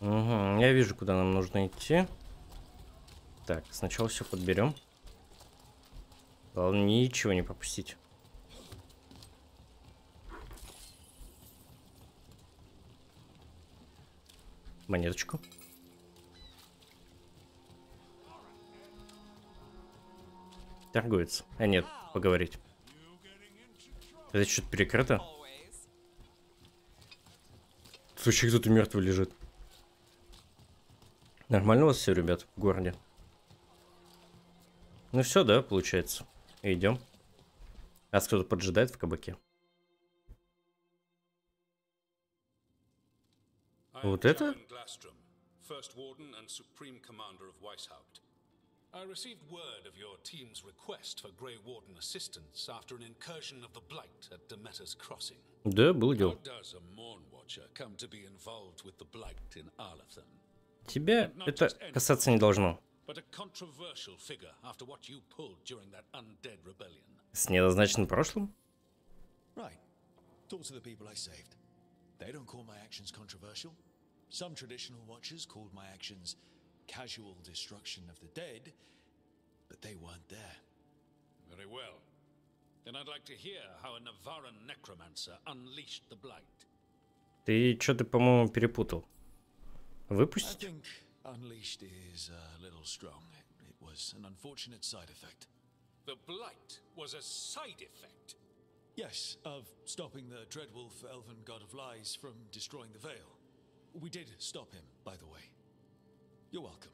Угу, я вижу, куда нам нужно идти. Так, сначала все подберем. Главное, ничего не пропустить. Монеточку. Торгуется. А нет, поговорить. Это что-то перекрыто? Слушай, кто-то мертвый лежит. Нормально у вас все, ребят, в городе? Ну все, да, получается. Идем. А кто-то поджидает в кабаке. Вот это? I received word of your team's request for Grey Warden assistance after an incursion of the Blight at Demeter's Crossing. Да, был How дел. does a Morn Watcher come to be involved with the Blight in Arlathan? Тебя это касаться не должно. But a controversial figure after what you pulled during that undead rebellion. С недозначенным прошлым? Right. Talk to the people I saved. They don't call my actions controversial. Some traditional watchers called my actions casual destruction of the dead, but they weren't there. Very well. Then I'd like to hear how a Navaran necromancer unleashed the Blight. Ты что-то, по-моему, перепутал. I Выпустить? think unleashed is a little strong. It was an unfortunate side effect. The Blight was a side effect. Yes, of stopping the Dreadwolf Elven God of Lies from destroying the Veil. We did stop him, by the way. You're welcome.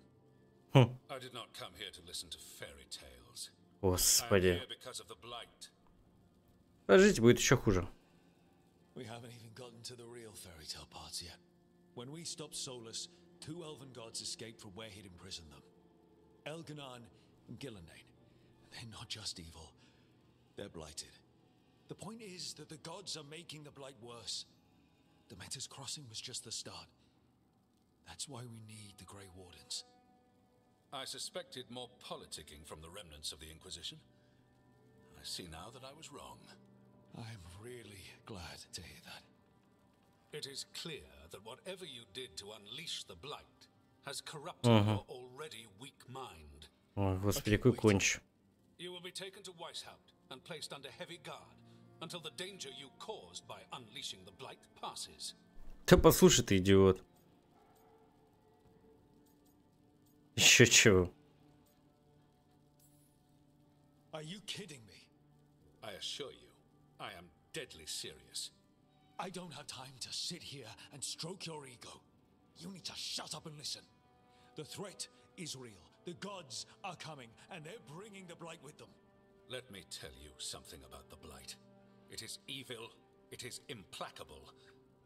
I did not come here to listen to fairy tales. I am Господи. here because of the Blight. Подождите, будет еще хуже. We haven't even gotten to the real fairy tale parts yet. When we stopped Solus, two elven gods escaped from where he'd imprisoned them. Elganon and Gillenane. They're not just evil, they're blighted. The point is that the gods are making the blight worse. Demeter's crossing was just the start. That's why we need the Grey Wardens. I suspected more politicking from the remnants of the Inquisition. I see now that I was wrong. I'm really glad to hear that. It is clear that whatever you did to unleash the Blight has corrupted Мгм. your already weak mind. Ой, господи, какой конч. You will be taken to Weishaupt and placed under heavy guard until the danger you caused by unleashing the Blight passes. Да послушай ты, идиот. Еще чего? Are you kidding me? I assure you, I am deadly serious. I don't have time to sit here and stroke your ego. You need to shut up and listen. The threat is real. The gods are coming, and they're bringing the blight with them. Let me tell you something about the Blight. It is evil, it is implacable,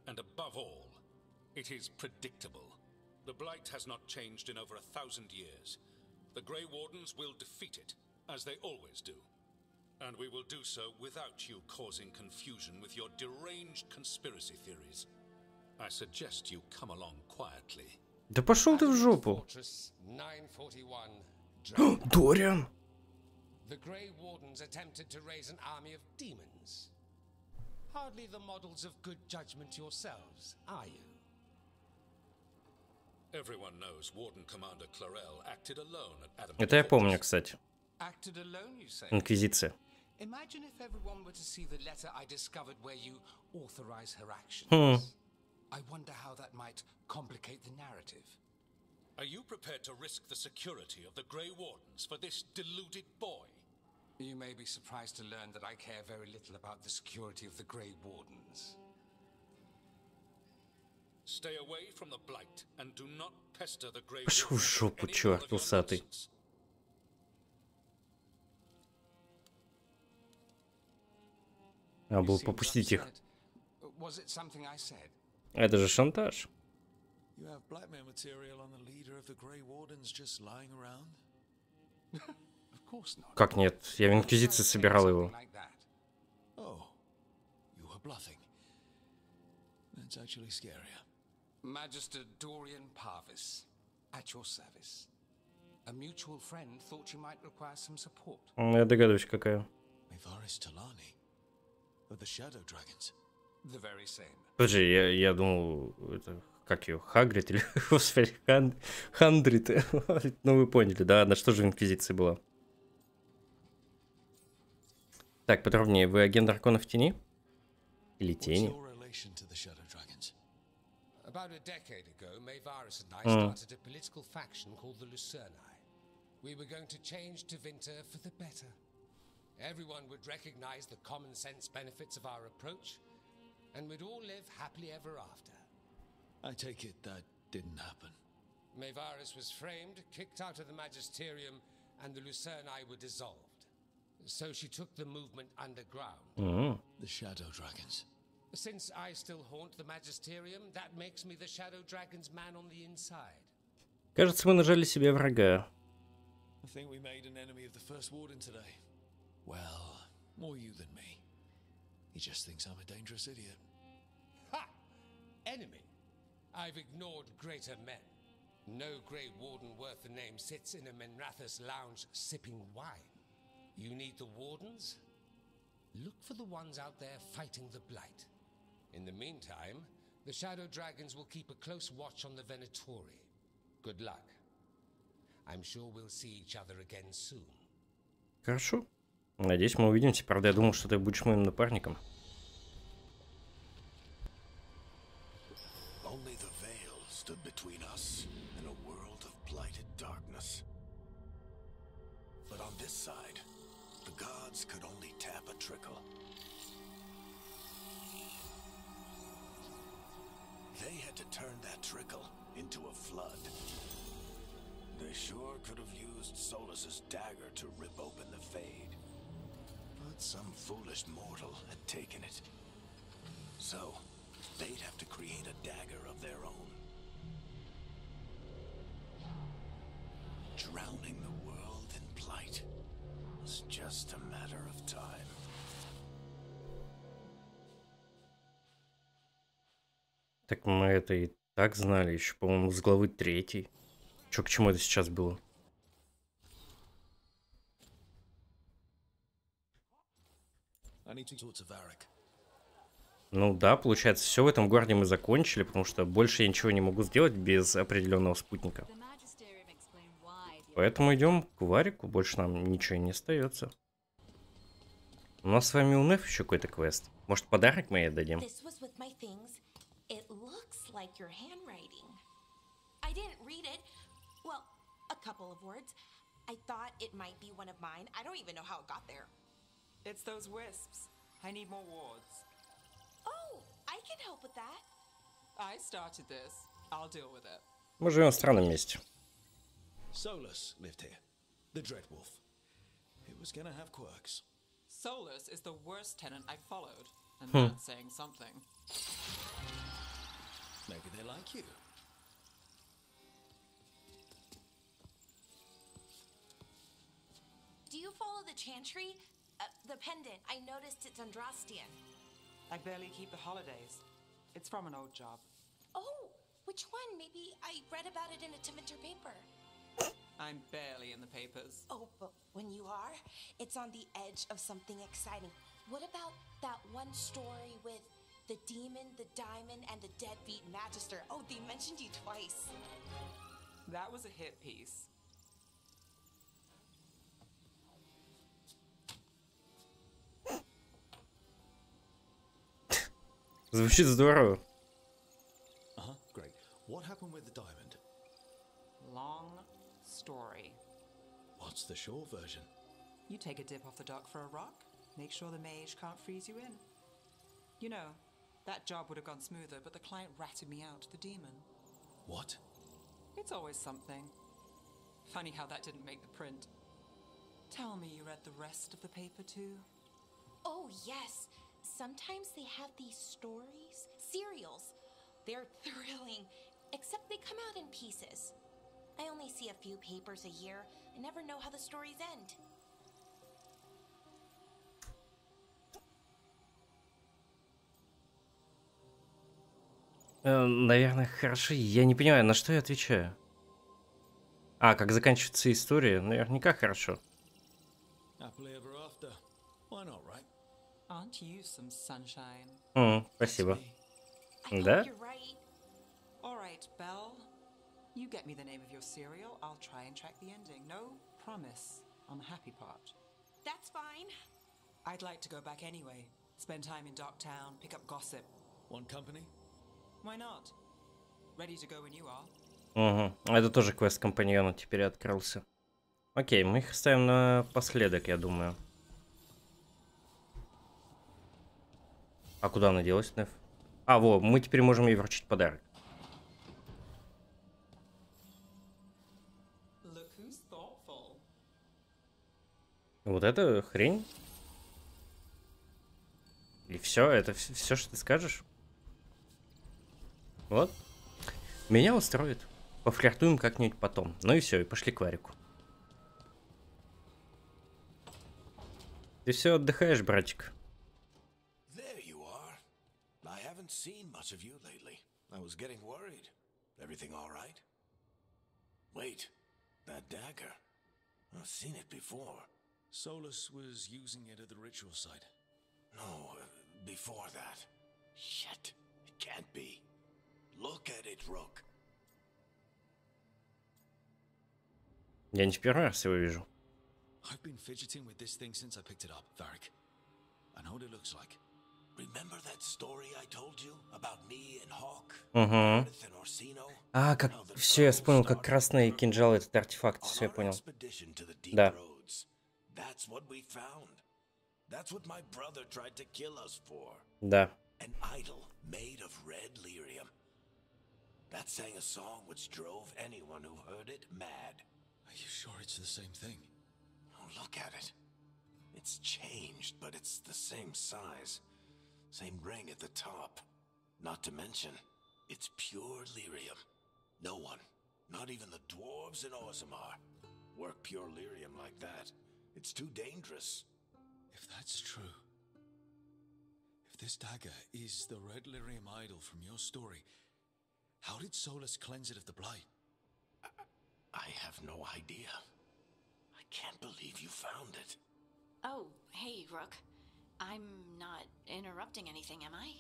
and above all, it is predictable. The Blight has not changed in over a thousand years. The Grey Wardens will defeat it, as they always do. And we will do so without you causing confusion with your deranged conspiracy theories. I suggest you come along quietly. Да пошел ты в жопу. Fortress 941 Дориан. The Grey Wardens attempted to raise an army of demons. Hardly the models of good judgment yourselves, are you? Это я помню, кстати. Acted alone, you say? Инквизиция. Imagine if everyone were to see the letter I discovered where you authorize her actions. Hmm. I wonder how that might complicate the narrative. Are you prepared to risk the security of the Grey Wardens for this deluded boy? You may be surprised to learn that I care very little about the security of the Grey Wardens. Пошел в жопу, черт усатый. Надо было попустить их. Это же шантаж. You have blackmail material on the leader of the Grey Wardens just lying around? Of course not. Как нет? Я в Инквизиции собирал его. That. Oh, you were bluffing. That's actually scarier. Magister Dorian Parvis, at your service. A mutual friend thought you might require some support. Я догадываюсь, какая. Mavaris Talani of the Shadow Dragons. The very same. Подожди, я, я думал, это как ее, Хагрид или, господи, Хан, Хандрид. ну, вы поняли, да? Она что же в Инквизиции была? Так, подробнее, вы агент дракона в тени? Или тени? About a decade ago, Mavaris and I Hmm. started a political faction called the Lucerni. We were going to change Tevinter for the better. Everyone would recognize the common sense benefits of our approach, and we'd all live happily ever after. I take it that didn't happen. Mavaris was framed, kicked out of the Magisterium, and the Lucerni were dissolved. So she took the movement underground. М. The Shadow Dragons. Since I still haunt the Magisterium, that makes me the Shadow Dragon's man on the inside. Кажется, мы нажали себе врага. I think we made an enemy of the First Warden today. Well, more you than me. He just thinks I'm a dangerous idiot. Ha! Enemy! I've ignored greater men. No Grey Warden worth the name sits in a Menrathus lounge sipping wine. You need the Wardens? Look for the ones out there fighting the Blight. In the meantime, the Shadow Dragons will keep a close watch on the Venatori. Good luck. I'm sure we'll see each other again soon. Хорошо. Надеюсь, мы увидимся. Правда, я думал, что ты будешь моим напарником. Only the veil stood between us and a world of blighted darkness. But on this side, the gods could only tap a trickle. They had to turn that trickle into a flood. They sure could have used Solus's dagger to rip open the Fade. But some foolish mortal had taken it. So, they'd have to create a dagger of their own. Drowning the world in blight was just a matter of time. Так мы это и так знали еще, по-моему, с главы третьей. Че, к чему это сейчас было? Ну да, получается, все в этом городе мы закончили, потому что больше я ничего не могу сделать без определенного спутника. Поэтому идем к Варику, больше нам ничего не остается. У нас с вами у Неф еще какой-то квест. Может, подарок мы ей дадим? Things. It looks like your handwriting. I didn't read it. Well, a couple of words. I thought it might be one of mine. I don't even know how it got there. It's those wisps. I need more wards. Oh, I can help with that. I started this. I'll deal with it. Мы живем в странном месте. Solus lived here. The Dreadwolf. It was gonna have quirks. Solus is the worst tenant I followed, and Hmm. that's saying something. Maybe they like you. Do you follow the chantry? Uh, the pendant. I noticed it's Andrastian. I barely keep the holidays. It's from an old job. Oh, which one? Maybe I read about it in a Timinter paper. I'm barely in the papers. Oh, but when you are, it's on the edge of something exciting. What about that one story with the demon, the diamond, and the deadbeat magister? Oh, they mentioned you twice. That was a hit piece. Звучит здорово. Uh huh. Great. What happened with the diamond? Long story. What's the short version? You take a dip off the dock for a rock, make sure the mage can't freeze you in. You know, that job would have gone smoother, but the client ratted me out, the demon. What? It's always something. Funny how that didn't make the print. Tell me you read the rest of the paper too? Oh, yes. Sometimes they have these stories, serials. They're thrilling, except they come out in pieces. I only see a few papers a year. I never know how the stories end. Наверное, хорошо. Я не понимаю, на что я отвечаю. А, как заканчивается история? Наверняка хорошо. М, спасибо. Да? You get me the name of your cereal. I'll try and track the ending. No promise on the happy part. That's fine. I'd like to go back anyway. Spend time in Docktown, pick up gossip. Want company? Угу. Это тоже квест компаньона теперь открылся. Окей, мы их ставим напоследок, я думаю. А куда она делась, Неф? А, во, мы теперь можем ей вручить подарок. Вот это хрень? И все, это все, что ты скажешь? Вот. Меня устроит. Пофлиртуем как-нибудь потом. Ну и все, и пошли к Варику. Ты все отдыхаешь, братик? Wait, that dagger. I've seen it before. Solus was using it at the ritual site. No, uh, before that. Shit, it can't be. Я не в первый раз его вижу. I've been fidgeting with this thing since I picked it up, Varric. I know what it looks like. Remember that story I told you about me and Hawk? Угу. А, как... Все, я вспомнил, как красный кинжал этот артефакт. Все, я понял. Да. That's what we found. That's what my brother tried to kill us for. Да. An idol made of red lyrium. That sang a song which drove anyone who heard it mad. Are you sure it's the same thing? Oh, look at it. It's changed, but it's the same size. Same ring at the top. Not to mention, it's pure lyrium. No one, not even the dwarves in Orzammar, work pure lyrium like that. It's too dangerous. If that's true, if this dagger is the red lyrium idol from your story, how did Solus cleanse it of the blight? I have no idea. I can't believe you found it. Oh, hey, Rook. I'm not interrupting anything, am I?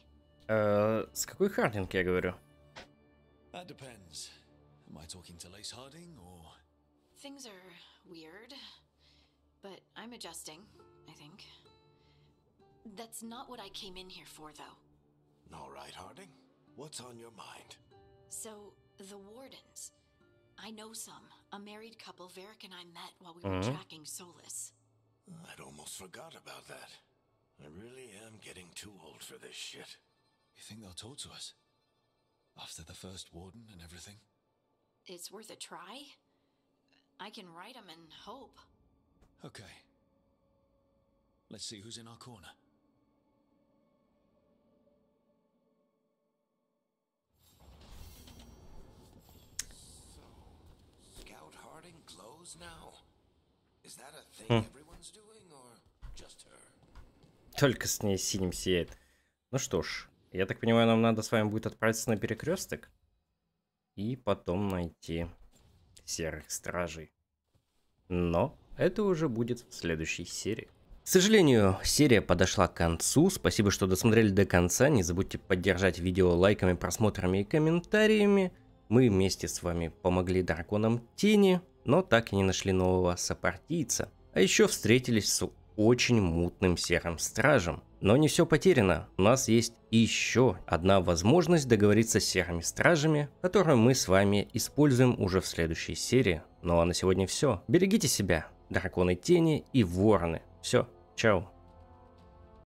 Э, с какой Хардинг я говорю? That depends. Am I talking to Lace Harding or. Things are weird, but I'm adjusting, I think. That's not what I came in here for, though. All right, Harding. What's on your mind? So, the Wardens. I know some. A married couple Varric and I met while we were Mhm. tracking Solus. I'd almost forgot about that. I really am getting too old for this shit. You think they'll talk to us? After the first warden and everything? It's worth a try. I can write them and hope. Okay. Let's see who's in our corner. Or? Только с ней синим сияет. Ну что ж, я так понимаю, нам надо с вами будет отправиться на перекресток. И потом найти серых стражей. Но это уже будет в следующей серии. К сожалению, серия подошла к концу. Спасибо, что досмотрели до конца. Не забудьте поддержать видео лайками, просмотрами и комментариями. Мы вместе с вами помогли драконам тени, но так и не нашли нового сопартийца. А еще встретились с очень мутным серым стражем. Но не все потеряно. У нас есть еще одна возможность договориться с серыми стражами, которую мы с вами используем уже в следующей серии. Ну а на сегодня все. Берегите себя, драконы тени и вороны. Все, чао.